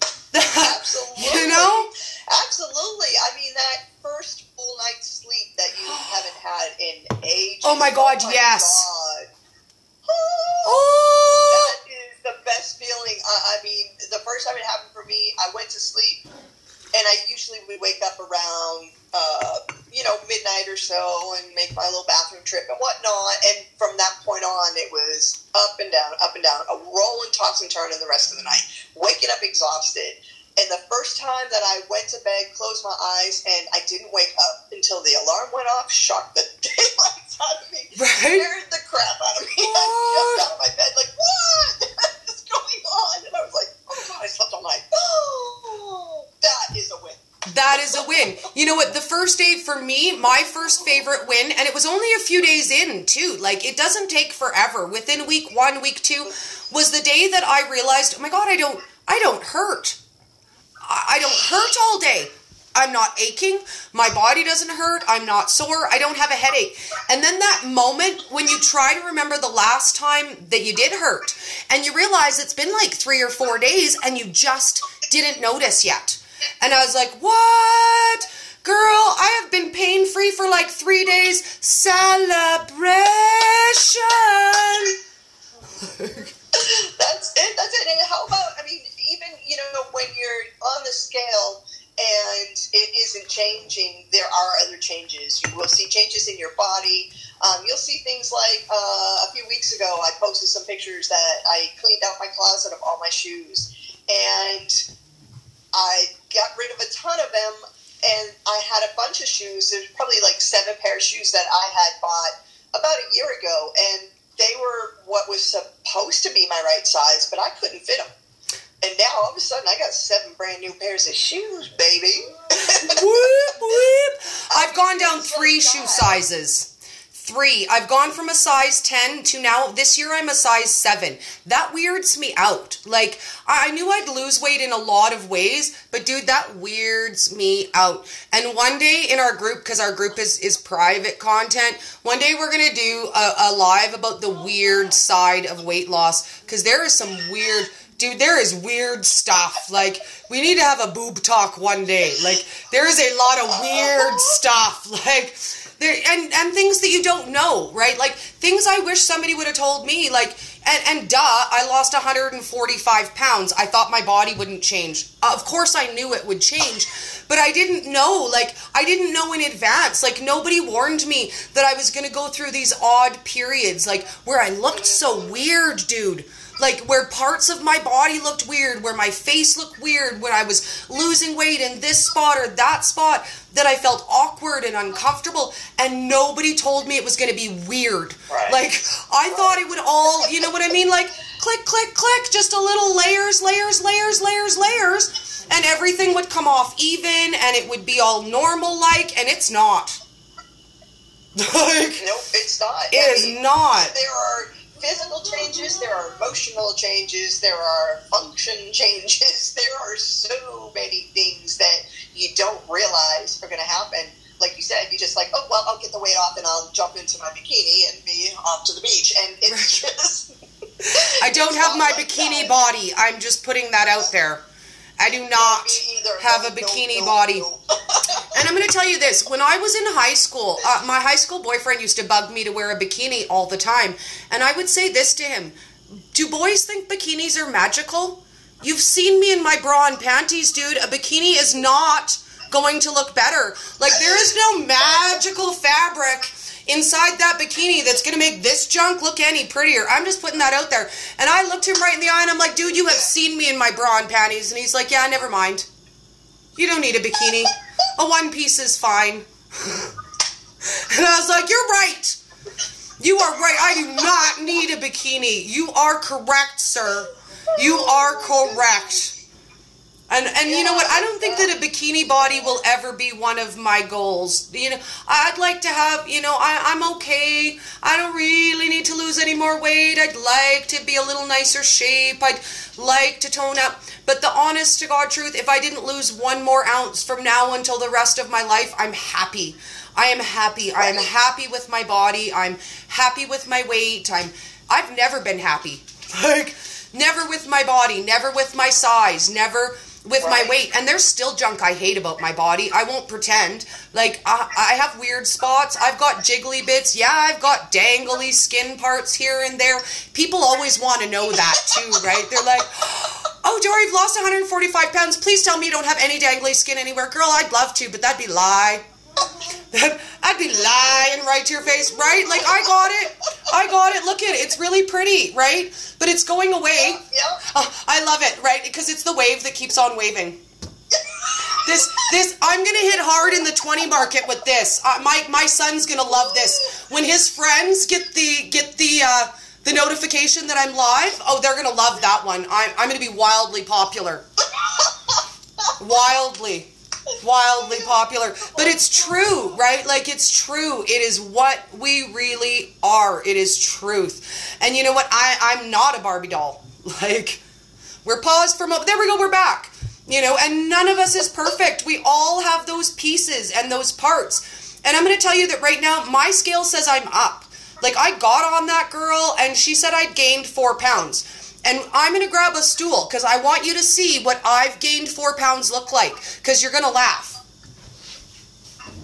Speaker 1: [LAUGHS]
Speaker 2: Absolutely.
Speaker 1: you know?
Speaker 2: Absolutely. I mean, that first full night's sleep that you [GASPS] haven't had in ages.
Speaker 1: Oh my God, oh my yes. God. [GASPS]
Speaker 2: Oh, that is the best feeling. I, I mean, the first time it happened for me, I went to sleep, and I usually would wake up around, uh, you know, midnight or so, and make my little bathroom trip and whatnot. And from that point on, it was up and down, up and down, a rolling toss and turn in the rest of the night. Waking up exhausted and the first time that I went to bed, closed my eyes, and I didn't wake up until the alarm went off, shocked the [LAUGHS] daylights out of me, right? scared the crap out of me. What? [LAUGHS] I jumped out of my bed like, [LAUGHS] what is going on? And I was like, oh my God, I slept all night. Oh, [GASPS] that is a win.
Speaker 1: That is a win. You know what? The first day for me, my first favorite win, and it was only a few days in too. Like it doesn't take forever. Within week one, week two, was the day that I realized, oh my God, I don't, I don't hurt. I don't hurt all day. I'm not aching. My body doesn't hurt. I'm not sore. I don't have a headache. And then that moment when you try to remember the last time that you did hurt and you realize it's been like three or four days and you just didn't notice yet. And I was like, what? Girl, I have been pain free for like three days. Celebration. [LAUGHS]
Speaker 2: that's it. That's it. And how about, I mean, even you know when you're on the scale and it isn't changing, there are other changes. You will see changes in your body. Um, you'll see things like uh, a few weeks ago, I posted some pictures that I cleaned out my closet of all my shoes, and I got rid of a ton of them. And I had a bunch of shoes. There's probably like seven pair of shoes that I had bought about a year ago, and they were what was supposed to be my right size, but I couldn't fit them. And now all of a sudden I got seven brand new pairs of shoes, baby. [LAUGHS]
Speaker 1: whoop, whoop. I've gone down three shoe sizes. three. I've gone from a size 10 to now this year I'm a size seven. That weirds me out. Like, I knew I'd lose weight in a lot of ways, but dude, that weirds me out. And one day in our group, because our group is, is private content, one day we're gonna do a, a live about the weird side of weight loss, because there is some weird dude, there is weird stuff. Like, we need to have a boob talk one day. Like, there is a lot of weird stuff. [LAUGHS] Like, there and and things that you don't know, right? Like things I wish somebody would have told me. Like, and and duh, I lost 145 pounds. I thought my body wouldn't change. Of course, I knew it would change, but I didn't know. Like, I didn't know in advance. Like, nobody warned me that I was gonna go through these odd periods, like where I looked so weird, dude like where parts of my body looked weird, where my face looked weird, when I was losing weight in this spot or that spot, that I felt awkward and uncomfortable, and nobody told me it was going to be weird. Right. Like I thought it would all, you know what I mean? Like click, click, click, just a little layers, layers, layers, layers, layers, and everything would come off even, and it would be all normal like, and it's not. [LAUGHS]
Speaker 2: like, nope, it's not.
Speaker 1: It I is mean, not.
Speaker 2: There are physical changes, there are emotional changes, there are function [LAUGHS] changes, there are so many things that you don't realize are going to happen. Like you said, you just like, oh, well, I'll get the weight off and I'll jump into my bikini and be off to the beach. And it's just.
Speaker 1: I don't [LAUGHS] have my bikini body. I'm just putting that out there. I do not have a bikini body. [LAUGHS] and I'm going to tell you this. When I was in high school, uh, my high school boyfriend used to bug me to wear a bikini all the time. And I would say this to him Do boys think bikinis are magical? You've seen me in my bra and panties, dude. A bikini is not going to look better. Like, there is no magical fabric inside that bikini that's to make this junk look any prettier. I'm just putting that out there. And I looked him right in the eye and I'm like, dude, you have seen me in my bra and panties. And he's like, yeah, never mind. You don't need a bikini. A one piece is fine. [LAUGHS] and I was like, you're right. You are right. I do not need a bikini. You are correct, sir. You are correct. And and you know what? I don't think that a bikini body will ever be one of my goals. You know, I'd like to have, you know, I, I'm okay. I don't really need to lose any more weight. I'd like to be a little nicer shape. I'd like to tone up. But the honest to God truth, if I didn't lose one more ounce from now until the rest of my life, I'm happy. I am happy. I am happy with my body. I'm happy with my weight. I'm I've never been happy. Like never with my body, never with my size, never with right. my weight and there's still junk i hate about my body. I won't pretend. Like I, I, have weird spots. I've got jiggly bits. Yeah i've got dangly skin parts here and there. People always want to know that too right? They're like [GASPS] oh dori you've lost 145 pounds. Please tell me you don't have any dangly skin anywhere. Girl i'd love to but that'd be lie I'd be lying right to your face, right? Like I got it, I got it. Look at it; it's really pretty, right? But it's going away.
Speaker 2: Yeah.
Speaker 1: Oh, I love it, right? Because it's the wave that keeps on waving. This, this, I'm gonna hit hard in the 20 market with this. Uh, my, my son's gonna love this. When his friends get the, get the, uh, the notification that I'm live, oh, they're gonna love that one. I'm, I'm gonna be wildly popular. wildly wildly popular. But it's true, right? Like it's true. It is what we really are. It is truth. And you know what? I, I'm not a Barbie doll. [LAUGHS] Like we're paused for a moment. There we go, we're back. You know, and none of us is perfect. We all have those pieces and those parts. And I'm gonna tell you that right now, my scale says I'm up. Like I got on that girl and she said I'd gained four pounds. And I'm going to grab a stool because I want you to see what I've gained four pounds look like because you're going to laugh.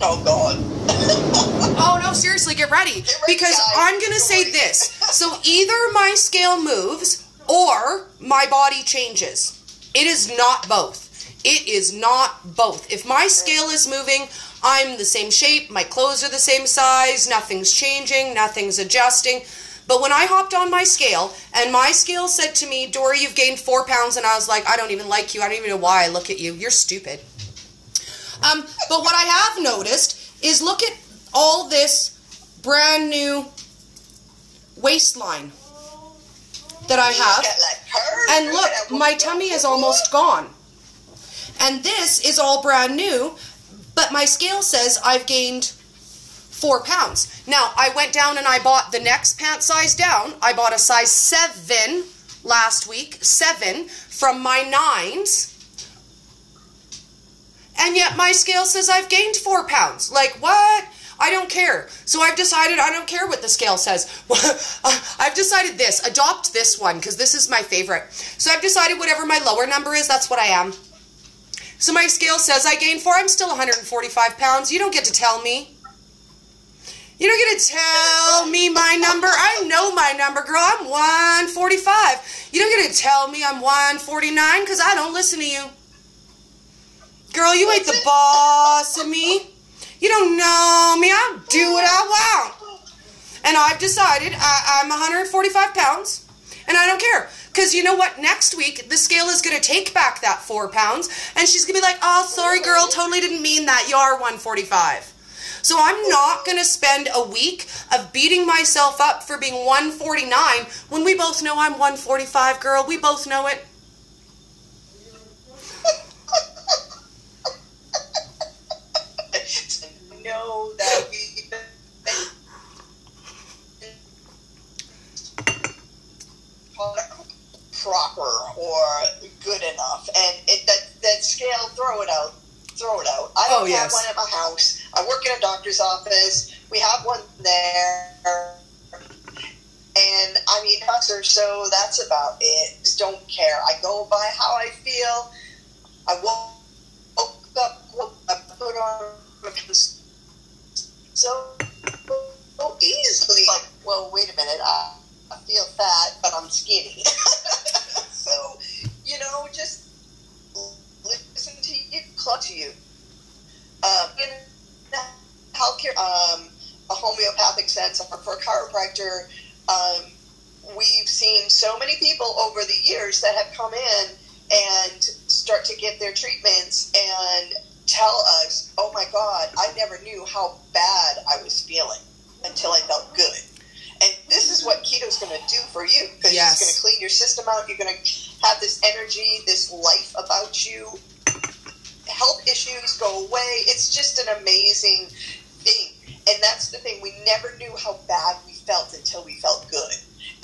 Speaker 2: Oh, God. [LAUGHS]
Speaker 1: oh, no, seriously, get ready. Get ready because guys. I'm going to say this. So either my scale moves or my body changes. It is not both. It is not both. If my scale is moving, I'm the same shape, my clothes are the same size, nothing's changing, nothing's adjusting. But when I hopped on my scale and my scale said to me, Dori, you've gained four pounds, and I was like, I don't even like you. I don't even know why I look at you. You're stupid. Um, but what I have noticed is look at all this brand new waistline that I have. And look, my tummy is almost gone. And this is all brand new, but my scale says I've gained four pounds. Now, I went down and I bought the next pant size down. I bought a size seven last week, seven from my nines. And yet my scale says I've gained four pounds. Like, what? I don't care. So I've decided I don't care what the scale says. [LAUGHS] I've decided this. Adopt this one because this is my favorite. So I've decided whatever my lower number is, that's what I am. So my scale says I gained four. I'm still 145 pounds. You don't get to tell me. You don't get to tell me my number. I know my number, girl. I'm 145. You don't get to tell me I'm 149 because I don't listen to you. Girl, you ain't the boss of me. You don't know me. I'll do what I want. And I've decided I, I'm 145 pounds and I don't care. Because you know what? Next week, the scale is going to take back that four pounds and she's going to be like, oh, sorry, girl, totally didn't mean that. You are 145. So I'm not going to spend a week of beating myself up for being 149 when we both know I'm 145, girl. We both know it. [LAUGHS]
Speaker 2: know that we proper or good enough, and it, that that scale, throw it out, throw it out.
Speaker 1: Oh,
Speaker 2: have
Speaker 1: yes.
Speaker 2: one at my house. I work in a doctor's office. We have one there, and I mean, doctor. So that's about it. Just don't care. I go by how I feel. I woke, woke up. woke- I put on so so easily. Like, well, wait a minute. I, I feel fat, but I'm skinny. [LAUGHS] so, you know, just listen to you, club to you. Um, in healthcare, um, a homeopathic sense, or for a chiropractor, um, we've seen so many people over the years that have come in and start to get their treatments and tell us, oh my God, I never knew how bad I was feeling until I felt good. And this is what keto's going to do for you because
Speaker 1: Yes.
Speaker 2: it's going to clean your system out. You're going to have this energy, this life about you. Health issues go away. It's just an amazing thing. And that's the thing. We never knew how bad we felt until we felt good.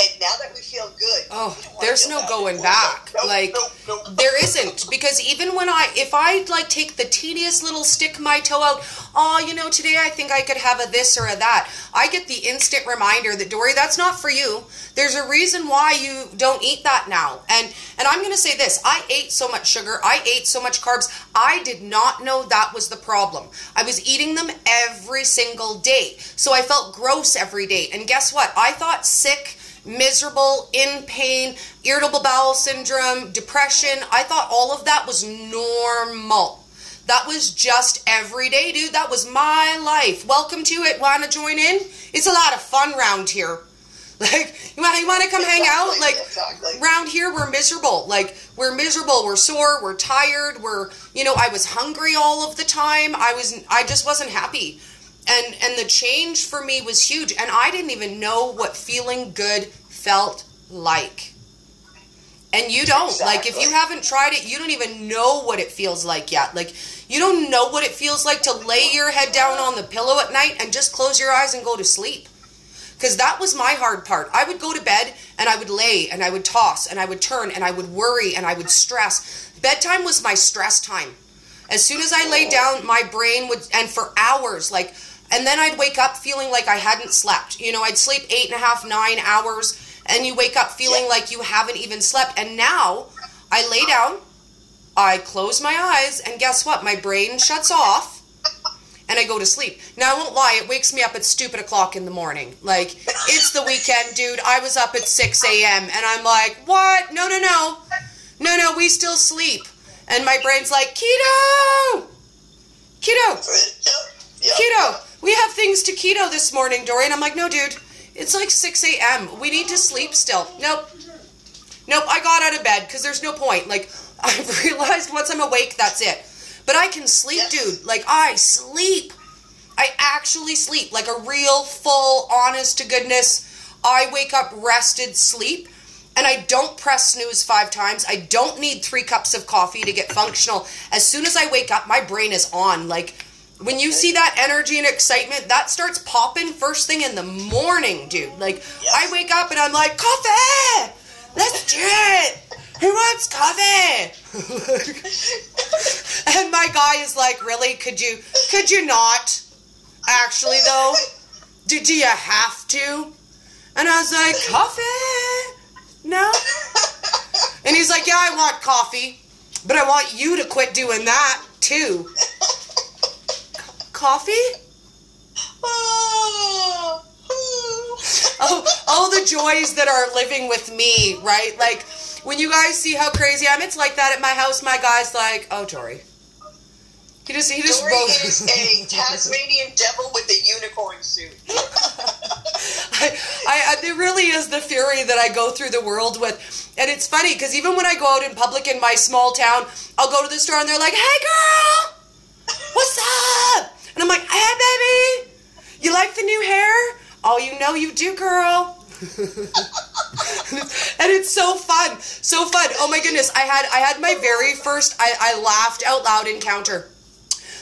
Speaker 2: And now that we feel good,
Speaker 1: Oh,
Speaker 2: we don't wanna
Speaker 1: there's no going back.
Speaker 2: Nope,
Speaker 1: Like,
Speaker 2: nope, nope.
Speaker 1: There isn't because even when I if I like take the tedious little stick my toe out, oh, you know, today I think I could have a this or a that. I get the instant reminder that Dori, that's not for you. There's a reason why you don't eat that now. And and I'm going to say this, I ate so much sugar, I ate so much carbs. I did not know that was the problem. I was eating them every single day. So I felt gross every day. And guess what? I thought sick miserable, in pain, irritable bowel syndrome, depression. I thought all of that was normal. That was just every day, dude. That was my life. Welcome to it. Want to join in? It's a lot of fun round here. [LAUGHS] Like you want you want to come hang out? Like
Speaker 2: exactly.
Speaker 1: round here we're miserable. Like we're miserable. We're sore. We're tired. We're you know I was hungry all of the time. I was I just wasn't happy. And and the change for me was huge. And I didn't even know what feeling good felt like. And you don't. Like if you haven't tried it, you don't even know what it feels like yet. Like you don't know what it feels like to lay your head down on the pillow at night and just close your eyes and go to sleep. Cuz that was my hard part. I would go to bed and I would lay and I would toss and I would turn and I would worry and I would stress. Bedtime was my stress time. As soon as I lay oh. down, my brain would, and for hours, like, and then I'd wake up feeling like I hadn't slept. You know, I'd sleep eight and a half, nine hours, and you wake up feeling
Speaker 2: Yeah.
Speaker 1: like you haven't even slept. And now I lay down, I close my eyes, and guess what? My brain shuts off, and I go to sleep. Now, I won't lie, it wakes me up at stupid o'clock in the morning. Like, it's the weekend, dude. I was up at 6 a.m., and I'm like, what? No, no, no. No, no, we still sleep. And my brain's like, keto! Keto! Keto! We have things to keto this morning, Dori. And I'm like, no, dude. It's like 6 a.m. We need to sleep still. Nope. Nope, I got out of bed because there's no point. Like, [LAUGHS] I've realized once I'm awake, that's it. But I can sleep, dude. Like, I sleep. I actually sleep. Like a real, full, honest to goodness, I wake up rested sleep. And I don't press snooze five times. I don't need three cups of coffee to get functional. As soon as I wake up, my brain is on. Like, when you see that energy and excitement, that starts popping first thing in the morning, dude. Like
Speaker 2: Yes.
Speaker 1: I wake up and I'm like, coffee. Let's do it. Who wants coffee? [LAUGHS] and my guy is like, really? Could you? Could you not? Actually, though, do, do you have to? And I was like, coffee? No. And he's like, yeah, I want coffee, but I want you to quit doing that too. Co- coffee? Ah.
Speaker 2: Oh,
Speaker 1: oh, oh, the joys that are living with me, right? Like when you guys see how crazy I am, it's like that at my house. My guy's like, "Oh, Dori." He just, he just
Speaker 2: Dori
Speaker 1: rolls.
Speaker 2: is a Tasmanian devil with a unicorn suit. [LAUGHS]
Speaker 1: I, I, I, there really is the fury that I go through the world with, and it's funny because even when I go out in public in my small town, I'll go to the store and they're like, "Hey, girl, what's up?" And I'm like, "Hey, baby, you like the new hair? Oh, you know you do, girl." [LAUGHS] and it's so fun, so fun. Oh my goodness, I had I had my very first I, I laughed out loud encounter.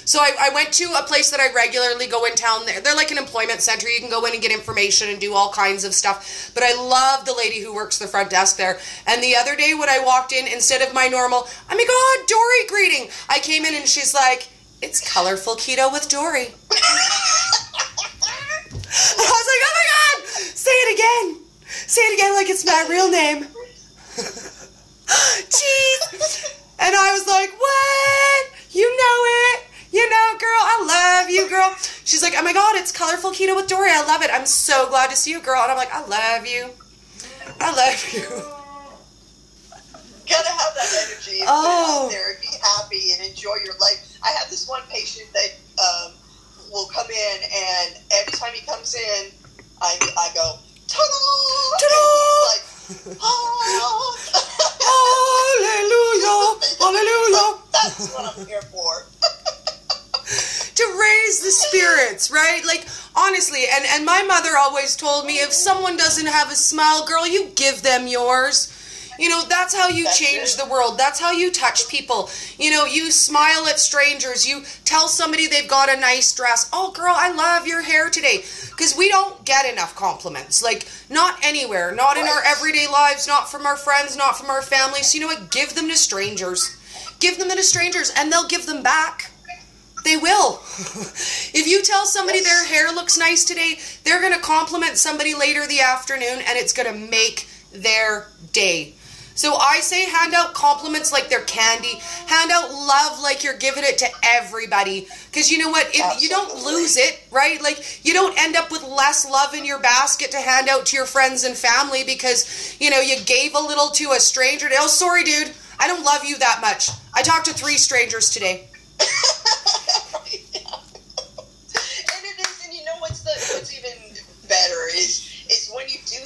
Speaker 1: So I, I went to a place that I regularly go in town. They're, they're like an employment center. You can go in and get information and do all kinds of stuff. But I love the lady who works the front desk there. And the other day when I walked in, instead of my normal, oh my God, Dori greeting, I came in and she's like, it's colorful keto with Dori. I was like, oh my God, say it again. Say it again like it's my real name. [LAUGHS] Jeez. And I was like, what? You know it. You know, girl, I love you, girl. She's like, oh my God, it's colorful keto with Dori. I love it. I'm so glad to see you, girl. And I'm like, I love you. I love you.
Speaker 2: Gotta have that energy
Speaker 1: Oh.
Speaker 2: there be happy and enjoy your life. I have this one patient that um, will come in, and every time he comes in, I, I go, ta-da! He's like, oh.
Speaker 1: Hallelujah. [LAUGHS] Hallelujah.
Speaker 2: That's what I'm here for. [LAUGHS]
Speaker 1: to raise the spirits, right? Like honestly, and and my mother always told me if someone doesn't have a smile, girl, you give them yours. You know, that's how you
Speaker 2: That's
Speaker 1: change
Speaker 2: it.
Speaker 1: the world. That's how you touch people. You know, you smile at strangers. You tell somebody they've got a nice dress. Oh, girl, I love your hair today. Because we don't get enough compliments. Like, not anywhere. Not in our everyday lives. Not from our friends. Not from our families. So, you know what? Give them to strangers. Give them to strangers, and they'll give them back. They will. [LAUGHS] if you tell somebody their hair looks nice today, they're going to compliment somebody later the afternoon and it's going to make their day. So I say hand out compliments like they're candy. Hand out love like you're giving it to everybody. Because you know what? If you don't lose it, right? Like you don't end up with less love in your basket to hand out to your friends and family because, you know, you gave a little to a stranger. Oh, sorry, dude. I don't love you that much. I talked to three strangers today. [LAUGHS]
Speaker 2: and it is, and you know what's the what's even better is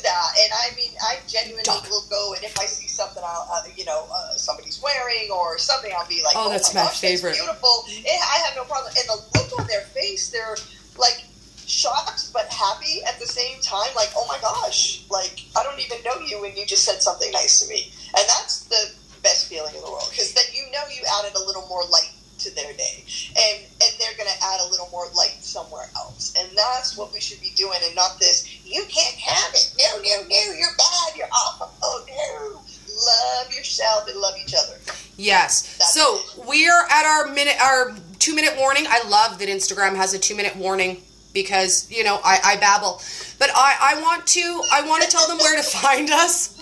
Speaker 2: that. And I mean, I genuinely
Speaker 1: Talk.
Speaker 2: will go, and if I see something, I'll uh, you know uh, somebody's wearing or something, I'll be like,
Speaker 1: Oh, that's my
Speaker 2: gosh,
Speaker 1: favorite.
Speaker 2: That's beautiful. And I have no problem. And the look on their face, they're like shocked but happy at the same time. Like, oh my gosh, like I don't even know you, and you just said something nice to me, and that's the best feeling in the world because then you know you added a little more light to their day and and they're going to add a little more light somewhere else and that's what we should be doing and not this you can't have it no no no you're bad you're awful oh no love yourself and love each other
Speaker 1: Yes.
Speaker 2: That's
Speaker 1: so
Speaker 2: it.
Speaker 1: we are at our minute, our two minute warning. I love that Instagram has a two minute warning because you know I, I babble, but I, I want to I want to tell them where to [LAUGHS] find us.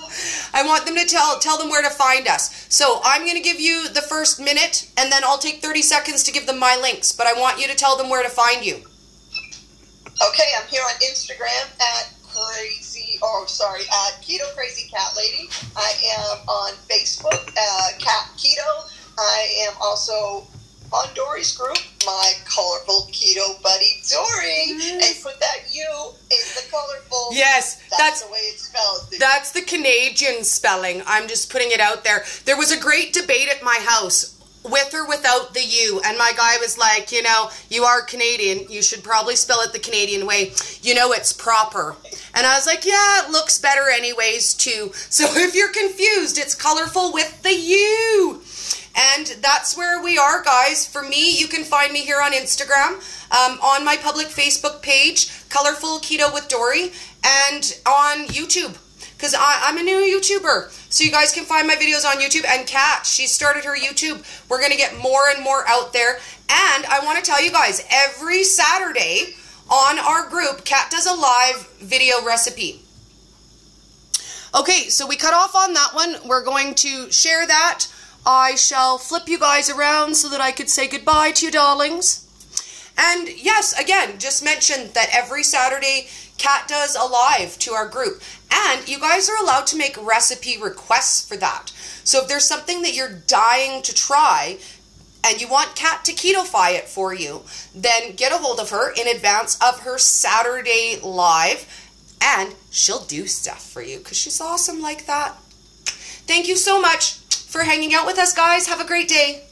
Speaker 1: I want them to tell tell them where to find us. So I'm going to give you the first minute, and then I'll take 30 seconds to give them my links. But I want you to tell them where to find you.
Speaker 2: Okay i'm here on instagram at crazy oh sorry at keto crazy cat lady i am on facebook uh, cat keto i am also on Dori's group, my colorful keto buddy Dori, and put that U in the colorful.
Speaker 1: Yes,
Speaker 2: that's,
Speaker 1: that's
Speaker 2: the way it's spelled.
Speaker 1: That's the Canadian spelling. I'm just putting it out there. There was a great debate at my house with or without the U, and my guy was like, you know, you are Canadian. You should probably spell it the Canadian way. You know, it's proper. And I was like, yeah, it looks better anyways, too. [LAUGHS] So if you're confused, it's colorful with the U. And that's where we are, guys. For me, you can find me here on Instagram, um, on my public Facebook page, Colorful Keto with Dori, and on YouTube. Because I'm a new YouTuber. So you guys can find my videos on YouTube. And Kat, she started her YouTube. We're going to get more and more out there. And I want to tell you guys, every Saturday on our group, Kat does a live video recipe. Okay, so we cut off on that one. We're going to share that. I shall flip you guys around so that I could say goodbye to you, darlings. And yes, again, just mention that every Saturday, Kat does a live to our group. And you guys are allowed to make recipe requests for that. So if there's something that you're dying to try, and you want Kat to ketofy it for you, then get a hold of her in advance of her Saturday live and she'll do stuff for you because she's awesome like that. Thank you so much for hanging out with us, guys. Have a great day.